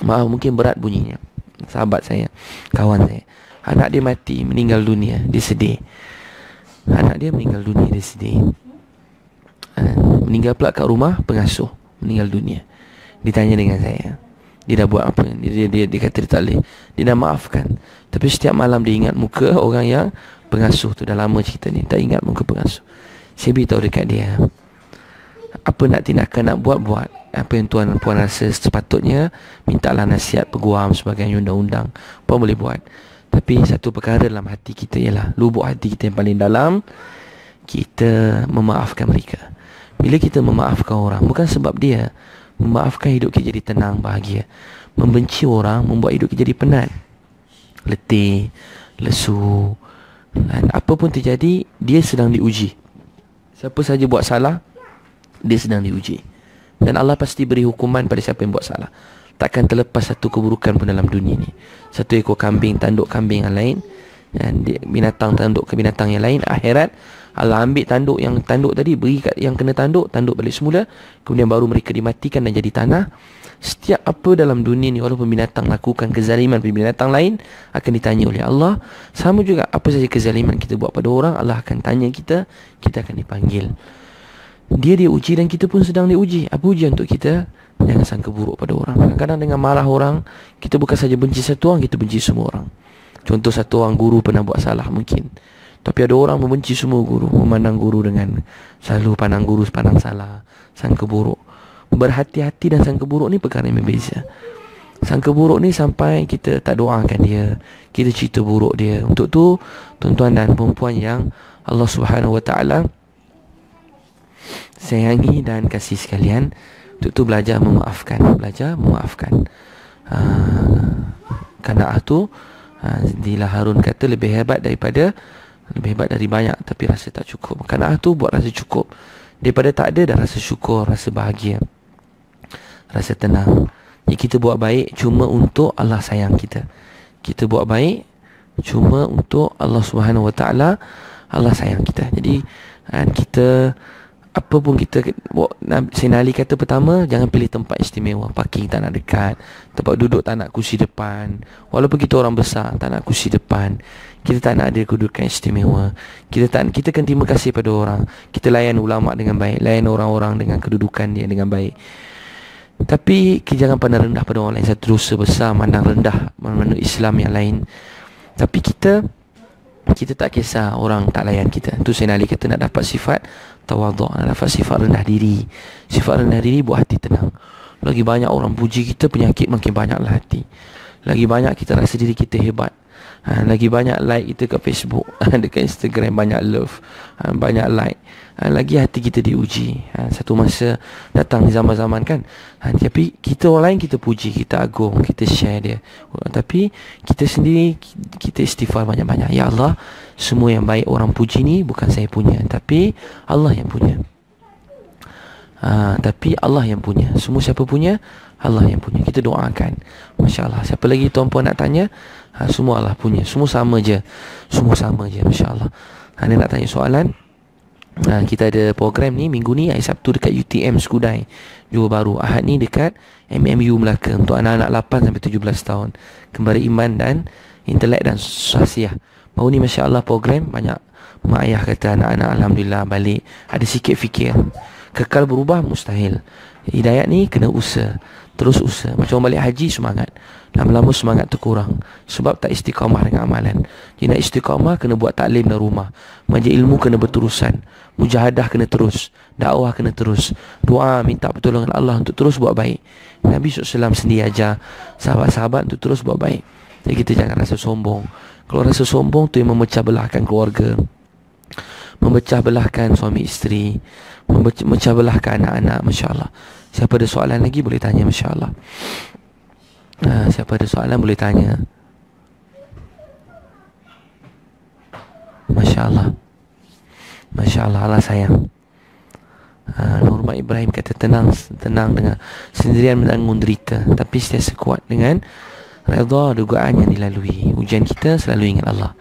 maaf mungkin berat bunyinya, sahabat saya, kawan saya, anak dia mati, meninggal dunia, dia sedih. Anak dia meninggal dunia, dia sedih. Uh, meninggal pula kat rumah pengasuh, meninggal dunia. Ditanya dengan saya, dia dah buat apa? Dia, dia, dia, dia kata dia tak boleh. Dia dah maafkan. Tapi setiap malam dia ingat muka orang yang pengasuh tu. Dah lama cerita ni. Tak ingat muka pengasuh. Saya beritahu dekat dia apa nak tindakan nak buat-buat apa yang tuan puan rasa sepatutnya mintalah nasihat peguam sebagai undang-undang apa boleh buat tapi satu perkara dalam hati kita ialah lubuk hati kita yang paling dalam kita memaafkan mereka bila kita memaafkan orang bukan sebab dia memaafkan hidup kita jadi tenang bahagia membenci orang membuat hidup kita jadi penat letih lesu dan apa pun terjadi dia sedang diuji. Siapa saja buat salah dia sedang diuji. Dan Allah pasti beri hukuman pada siapa yang buat salah. Takkan terlepas satu keburukan pun dalam dunia ni. Satu ekor kambing tanduk kambing yang lain binatang tanduk ke binatang yang lain akhirat Allah ambil tanduk yang tanduk tadi beri kat yang kena tanduk tanduk balik semula kemudian baru mereka dimatikan dan jadi tanah setiap apa dalam dunia ni walaupun binatang lakukan kezaliman pada binatang lain akan ditanya oleh Allah sama juga apa saja kezaliman kita buat pada orang Allah akan tanya kita kita akan dipanggil dia dia uji dan kita pun sedang diuji. Apa ujian untuk kita? Jangan sangka buruk pada orang. Kadang-kadang dengan marah orang, kita bukan saja benci satu orang, kita benci semua orang. Contoh satu orang guru pernah buat salah mungkin. Tapi ada orang membenci semua guru, memandang guru dengan selalu pandang guru pandang salah, sangka buruk. Berhati-hati dan sangka buruk ni perkara yang berbeza. Sangka buruk ni sampai kita tak doakan dia, kita cerita buruk dia. Untuk tu, tuan-tuan dan perempuan yang Allah Subhanahu Wa Taala sayangi dan kasih sekalian untuk tu belajar memaafkan belajar memaafkan uh, kerana tu uh, Dila Harun kata lebih hebat daripada lebih hebat dari banyak tapi rasa tak cukup. Kerana tu buat rasa cukup. Daripada tak ada dah rasa syukur rasa bahagia. Rasa tenang. Jadi kita buat baik cuma untuk Allah sayang kita. Kita buat baik cuma untuk Allah Subhanahu Taala Allah sayang kita. Jadi dan kita apa pun kita Sayyidina Ali kata pertama Jangan pilih tempat istimewa. Parking tak nak dekat. Tempat duduk tak nak kursi depan. Walaupun kita orang besar Tak nak kursi depan. Kita tak nak ada kedudukan istimewa. Kita tak kita kan terima kasih pada orang. Kita layan ulama' dengan baik. Layan orang-orang dengan kedudukan dia dengan baik. Tapi kita jangan pandang rendah pada orang lain. Satu dosa besar Mandang rendah Mana Islam yang lain. Tapi kita kita tak kisah orang tak layan kita. Itu Sayyidina Ali kata nak dapat sifat tawaduk dapat sifat rendah diri. Sifat rendah diri buat hati tenang. Lagi banyak orang puji kita Penyakit makin banyaklah hati. Lagi banyak kita rasa diri kita hebat ha, Lagi banyak like kita kat Facebook *laughs* Dekat Instagram banyak love ha, Banyak like. Ha, Lagi hati kita diuji. Ha, Satu masa datang zaman-zaman kan. Ha, Tapi kita orang lain kita puji Kita agung, kita share dia. Tapi kita sendiri Kita istighfar banyak-banyak. Ya Allah Semua yang baik orang puji ni Bukan saya punya Tapi Allah yang punya. Ha, Tapi Allah yang punya. Semua siapa punya? Allah yang punya. Kita doakan. Masya Allah. Siapa lagi tuan puan nak tanya ha, Semua Allah punya. Semua sama je. Semua sama je Masya Allah ha, nak tanya soalan. Ha, kita ada program ni minggu ni hari Sabtu dekat UTM Skudai Johor Baru Ahad ni dekat MMU Melaka untuk anak-anak 8 sampai 17 tahun. Kembali iman dan intelek dan sahsiah. Baru ni Masya Allah program banyak mak ayah kata anak-anak Alhamdulillah balik. Ada sikit fikir. Kekal berubah mustahil. Hidayat ni kena usaha Terus usaha Macam balik haji semangat. Lama-lama semangat terkurang. Sebab tak istiqamah dengan amalan. Jadi nak istiqamah Kena buat taklim dalam rumah. Majlis ilmu kena berterusan. Mujahadah kena terus. Dakwah kena terus. Doa minta pertolongan Allah Untuk terus buat baik. Nabi SAW sendiri ajar Sahabat-sahabat untuk terus buat baik. Jadi kita jangan rasa sombong. Kalau rasa sombong tu yang memecah belahkan keluarga. Memecah belahkan suami isteri. Memecah belahkan anak-anak Masya Allah Siapa ada soalan lagi boleh tanya Masya Allah Ha, siapa ada soalan boleh tanya. Masya Allah. Masya Allah sayang. Ha, Nurma Ibrahim kata tenang tenang dengan sendirian menanggung derita tapi setiap sekuat dengan redha dugaan yang dilalui. Ujian kita selalu ingat Allah.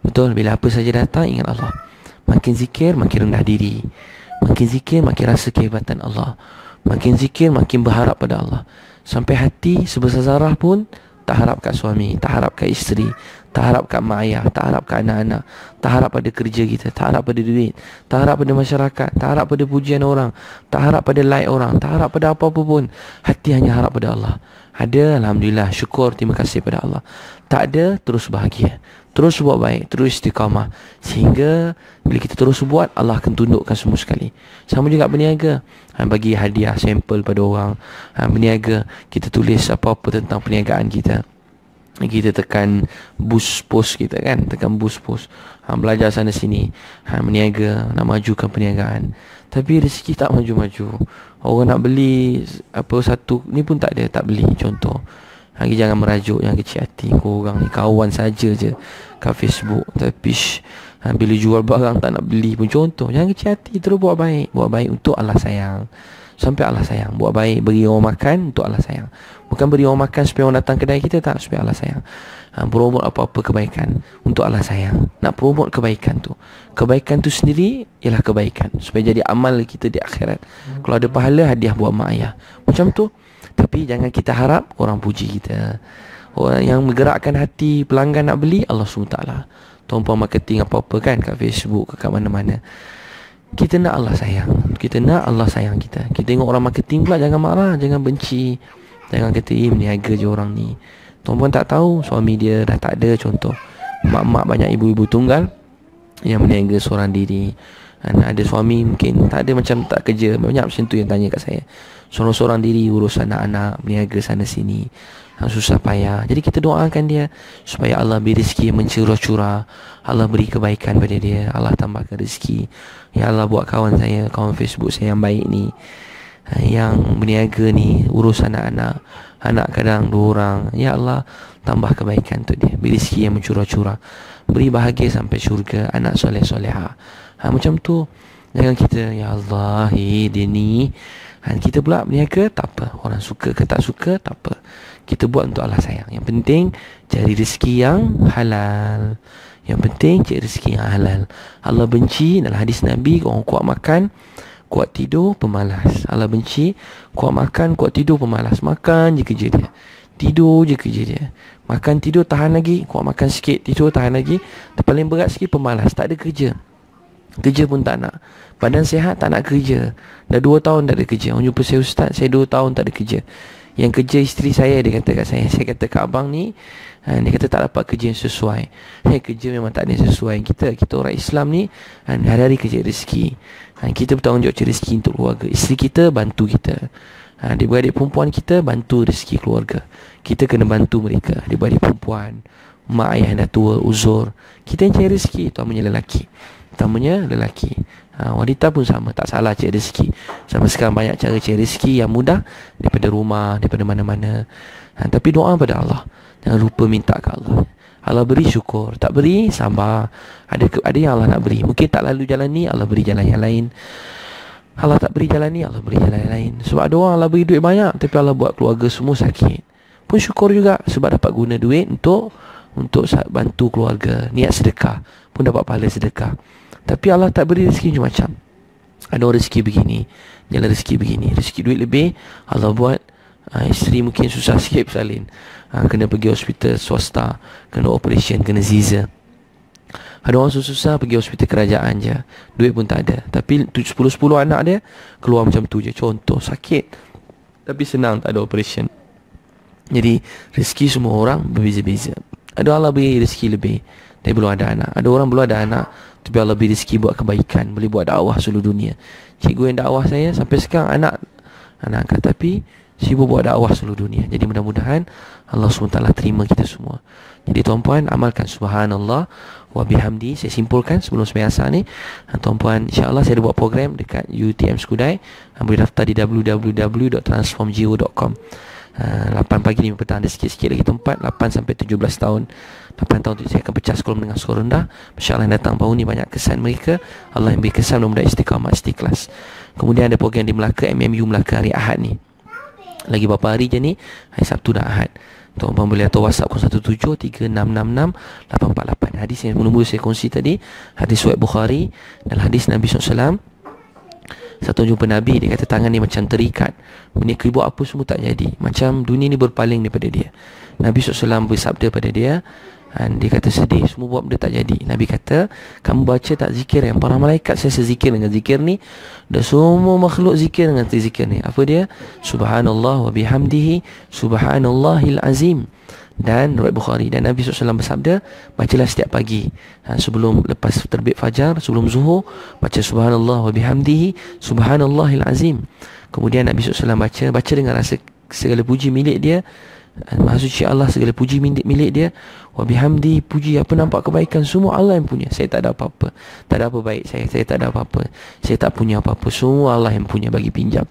Betul bila apa saja datang ingat Allah. Makin zikir makin rendah diri. Makin zikir makin rasa kehebatan Allah. Makin zikir makin berharap pada Allah. Sampai hati sebesar zarah pun Tak harap kat suami Tak harap kat isteri Tak harap kat mak ayah Tak harap kat anak-anak Tak harap pada kerja kita Tak harap pada duit Tak harap pada masyarakat Tak harap pada pujian orang Tak harap pada like orang Tak harap pada apa-apa pun Hati hanya harap pada Allah Ada Alhamdulillah Syukur Terima kasih pada Allah Tak ada Terus bahagia Terus buat baik Terus istiqamah. Sehingga Bila kita terus buat Allah akan tundukkan semua sekali. Sama juga berniaga. Ha, Bagi hadiah sampel pada orang. Ha, Berniaga. Kita tulis apa-apa tentang perniagaan kita. Kita tekan boost post kita kan? Tekan boost post ha, Belajar sana sini. Ha, Berniaga. Nak majukan perniagaan. Tapi rezeki tak maju-maju. Orang nak beli Apa satu Ni pun tak ada Tak beli Contoh Lagi jangan merajuk Yang kecil hati Korang ni. Kawan saja je Kat Facebook. Tapi ha, Bila jual barang Tak nak beli pun Contoh. Jangan kecil hati Terus buat baik. Buat baik untuk Allah sayang. Sampai Allah sayang. Buat baik Beri orang makan Untuk Allah sayang. Bukan beri orang makan Supaya orang datang kedai kita Tak Supaya Allah sayang. Ha, Promote apa-apa kebaikan Untuk Allah sayang. Nak promote kebaikan tu. Kebaikan tu sendiri Ialah kebaikan. Supaya jadi amal kita di akhirat. Kalau ada pahala Hadiah buat mak ayah. Macam tu Tapi jangan kita harap Orang puji kita. Orang yang menggerakkan hati Pelanggan nak beli Allah SWT Tumpah marketing apa-apa kan Kat Facebook ke kat mana-mana. Kita nak Allah sayang. Kita nak Allah sayang kita. Kita tengok orang marketing pula Jangan marah Jangan benci. Jangan kata Eh meniaga je orang ni. Tuan pun tak tahu Suami dia dah tak ada contoh. Mak-mak banyak ibu-ibu tunggal Yang meniaga seorang diri. Dan ada suami mungkin Tak ada macam tak kerja. Banyak macam tu yang tanya kat saya Seorang-seorang diri Urus anak-anak Meniaga sana sini. Yang susah payah. Jadi kita doakan dia Supaya Allah beri rezeki mencurah-curah. Allah beri kebaikan pada dia. Allah tambahkan rezeki. Ya Allah buat kawan saya Kawan Facebook saya yang baik ni ha, Yang berniaga ni Urus anak-anak. Anak kadang dua orang. Ya Allah Tambah kebaikan untuk dia. Beri rezeki yang mencurah-curah. Beri bahagia sampai syurga Anak soleh-soleha. Ha, Macam tu Jangan kita. Ya Allah Hei dia ni ha, Kita pula berniaga Tak apa. Orang suka ke tak suka Tak apa. Kita buat untuk Allah sayang. Yang penting cari rezeki yang halal. Yang penting cari rezeki yang halal. Allah benci dalam hadis Nabi Orang kuat makan Kuat tidur pemalas. Allah benci Kuat makan Kuat tidur pemalas. Makan je kerja dia. Tidur je kerja dia. Makan tidur tahan lagi. Kuat makan sikit Tidur tahan lagi. Paling berat sikit pemalas. Tak ada kerja Kerja pun tak nak. Badan sihat tak nak kerja. Dah dua tahun tak ada kerja. Orang jumpa saya ustaz Saya dua tahun tak ada kerja. Yang kerja isteri saya Dia kata kat saya. Saya kata kat abang ni ha, Dia kata tak dapat kerja yang sesuai. Hey, Kerja memang tak ada yang sesuai. Kita kita orang Islam ni ha, Hari-hari kerja rezeki. Ha, Kita bertanggungjawab cari rezeki untuk keluarga. Isteri kita bantu kita. Ha, Dia beradik perempuan kita Bantu rezeki keluarga. Kita kena bantu mereka. Dia beradik perempuan Mak ayah dah tua Uzur. Kita yang cari rezeki. Tuan lelaki Utamanya lelaki. Ha, Wanita pun sama Tak salah cari rezeki Sama sekarang banyak cara cari rezeki Yang mudah Daripada rumah Daripada mana-mana. Ha, Tapi doa pada Allah. Jangan lupa minta ke Allah. Allah beri syukur. Tak beri sabar. Ada ada yang Allah nak beri. Mungkin tak lalu jalan ni Allah beri jalan yang lain. Allah tak beri jalan ni Allah beri jalan yang lain. Sebab orang Allah beri duit banyak Tapi Allah buat keluarga semua sakit. Pun syukur juga Sebab dapat guna duit untuk Untuk bantu keluarga. Niat sedekah. Pun dapat pahala sedekah tapi Allah tak beri rezeki macam Ada orang rezeki begini Jalan rezeki begini. Rezeki duit lebih Allah buat uh, Isteri mungkin susah sikit bersalin uh, Kena pergi hospital swasta Kena operation Kena ziza. Ada orang susah-susah pergi hospital kerajaan je. Duit pun tak ada. Tapi 10-10 anak dia Keluar macam tu je. Contoh sakit. Tapi senang tak ada operation. Jadi rezeki semua orang berbeza-beza. Ada Allah beri rezeki lebih Tapi belum ada anak. Ada orang belum ada anak Tapi Allah beri rezeki buat kebaikan. Boleh buat dakwah seluruh dunia. Cikgu yang dakwah saya Sampai sekarang anak Anak angkat. Tapi sibuk buat dakwah seluruh dunia. Jadi mudah-mudahan Allah SWT terima kita semua. Jadi tuan-puan amalkan subhanallah. Wa bihamdi. Saya simpulkan sebelum sembahyang asar ni. Tuan-puan insyaallah saya ada buat program dekat UTM Skudai. Boleh daftar di www.transformjiwa.com uh, 8 pagi 5 petang. Ada sikit-sikit lagi tempat. 8 sampai 17 tahun 8 tahun saya akan pecah sekolah menengah sekolah rendah insyaAllah yang datang tahun ni banyak kesan mereka Allah yang beri kesan mudah-mudahan istiqamah istiqlas kemudian ada program di Melaka MMU Melaka hari Ahad ni lagi beberapa hari je ni hari Sabtu dan Ahad Tuan-tuan boleh atau WhatsApp 0173666848. Hadis yang mula-mula saya kongsi tadi, hadis Suhaib Bukhari dan hadis Nabi SAW. Satu jumpa Nabi, dia kata tangan ni macam terikat. Benda keribuk apa semua tak jadi. Macam dunia ni berpaling daripada dia. Nabi SAW bersabda pada dia, dan dia kata sedih Semua buat benda tak jadi. Nabi kata Kamu baca tak zikir yang para malaikat? Saya zikir dengan zikir ni. Dan semua makhluk zikir dengan zikir ni. Apa dia? Subhanallah wa bihamdihi Subhanallahil azim. Dan Riwayat Bukhari. Dan Nabi SAW bersabda bacalah setiap pagi. Ha, sebelum lepas terbit fajar sebelum zuhur baca subhanallah wa bihamdihi subhanallahil azim. Kemudian Nabi SAW baca baca dengan rasa segala puji milik dia Maha suci Allah segala puji milik, milik dia. Wa bihamdi puji apa nampak kebaikan Semua Allah yang punya. Saya tak ada apa-apa. Tak ada apa baik saya Saya tak ada apa-apa. Saya tak punya apa-apa Semua Allah yang punya bagi pinjam.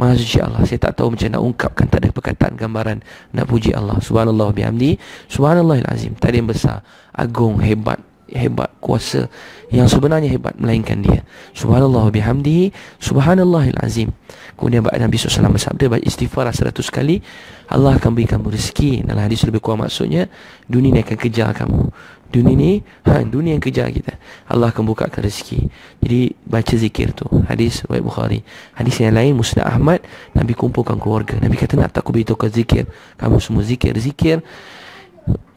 Maha suci Allah Saya tak tahu macam nak ungkapkan Tak ada perkataan gambaran Nak puji Allah. Subhanallah bihamdi. Subhanallahil azim Tak ada yang besar. Agung, hebat hebat kuasa yang sebenarnya hebat melainkan dia. Subhanallah bihamdihi subhanallahil azim. Kemudian Nabi SAW bersabda baca istighfar 100 kali Allah akan beri kamu rezeki. Dalam hadis lebih kurang maksudnya dunia ni akan kejar kamu. Dunia ni ha, dunia yang kejar kita. Allah akan bukakan rezeki. Jadi baca zikir tu. Hadis Wahid Bukhari. Hadis yang lain Musnad Ahmad Nabi kumpulkan keluarga. Nabi kata nak tak aku beritahu zikir? Kamu semua zikir zikir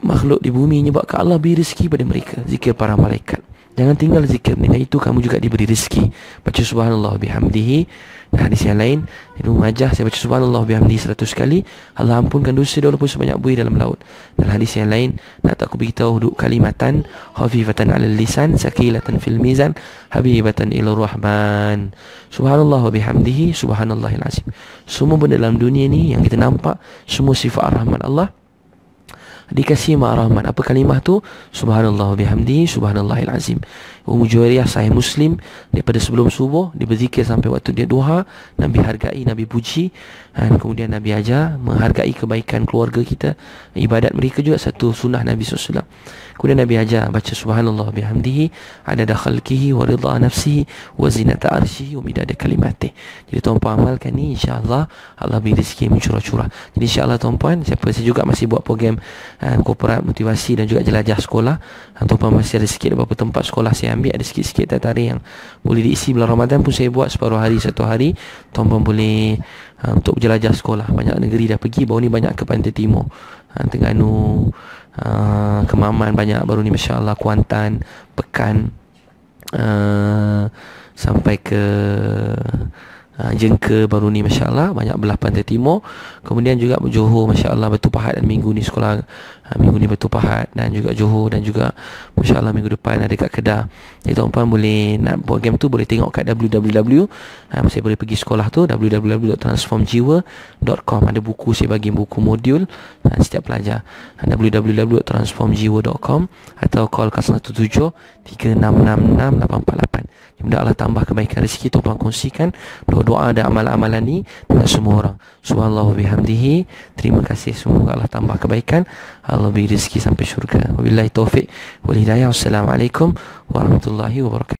makhluk di bumi menyebabkan Allah beri rezeki pada mereka. Zikir para malaikat. Jangan tinggal zikir. Dengan itu kamu juga diberi rezeki. Baca subhanallah bihamdihi. Dan hadis yang lain Ibn Majah saya baca subhanallah bihamdihi seratus kali. Allah ampunkan dosa dia walaupun sebanyak buih dalam laut. Dan hadis yang lain Nak tak aku beritahu duk kalimatan? Khafifatan ala lisan Sakilatan fil mizan Habibatan ila rahman. Subhanallah bihamdihi Subhanallahil azim. Semua benda dalam dunia ni Yang kita nampak Semua sifat rahman Allah dikasih mak rahmat. Apa kalimah tu? Subhanallah bihamdi subhanallahil azim Ummu Juwairiyah sahih Muslim daripada sebelum subuh dia berzikir sampai waktu dia duha Nabi hargai Nabi puji dan kemudian Nabi ajar menghargai kebaikan keluarga kita ibadat mereka juga satu sunnah Nabi SAW kemudian Nabi ajar baca subhanallah bihamdihi adada khalqihi wa ridha nafsihi wa zinata arshihi wa midada kalimatih jadi tuan-puan amalkan ni insyaAllah Allah beri rezeki mencurah-curah. Jadi insyaAllah tuan-puan siapa saya juga masih buat program uh, korporat motivasi dan juga jelajah sekolah uh, tuan-puan masih ada sikit beberapa tempat sekolah saya ambil ada sikit-sikit tertarik yang boleh diisi bulan Ramadan pun saya buat separuh hari satu hari. Tuan-puan boleh uh, untuk jelajah sekolah. Banyak negeri dah pergi baru ni banyak ke Pantai Timur uh, Terengganu uh, Kemaman banyak baru ni Masya Allah Kuantan Pekan uh, sampai ke uh, jengka baru ni Masya Allah banyak belah pantai timur kemudian juga Johor Masya Allah Batu Pahat dan minggu ni sekolah uh, minggu ni Batu Pahat dan juga Johor dan juga Masya Allah minggu depan ada kat Kedah. Jadi tuan-tuan boleh nak buat game tu boleh tengok kat www uh, saya boleh pergi sekolah tu www.transformjiwa.com ada buku saya bagi buku modul uh, setiap pelajar. Uh, www.transformjiwa.com atau call 017 366 848 Semoga Allah tambah kebaikan rezeki Tuan kongsikan. Doa-doa dan amalan-amalan ni dengan semua orang. Subhanallah bihamdihi. Terima kasih semoga Allah tambah kebaikan. Allah beri rezeki sampai syurga. Wabillahi taufik wal hidayah. Wassalamualaikum warahmatullahi wabarakatuh.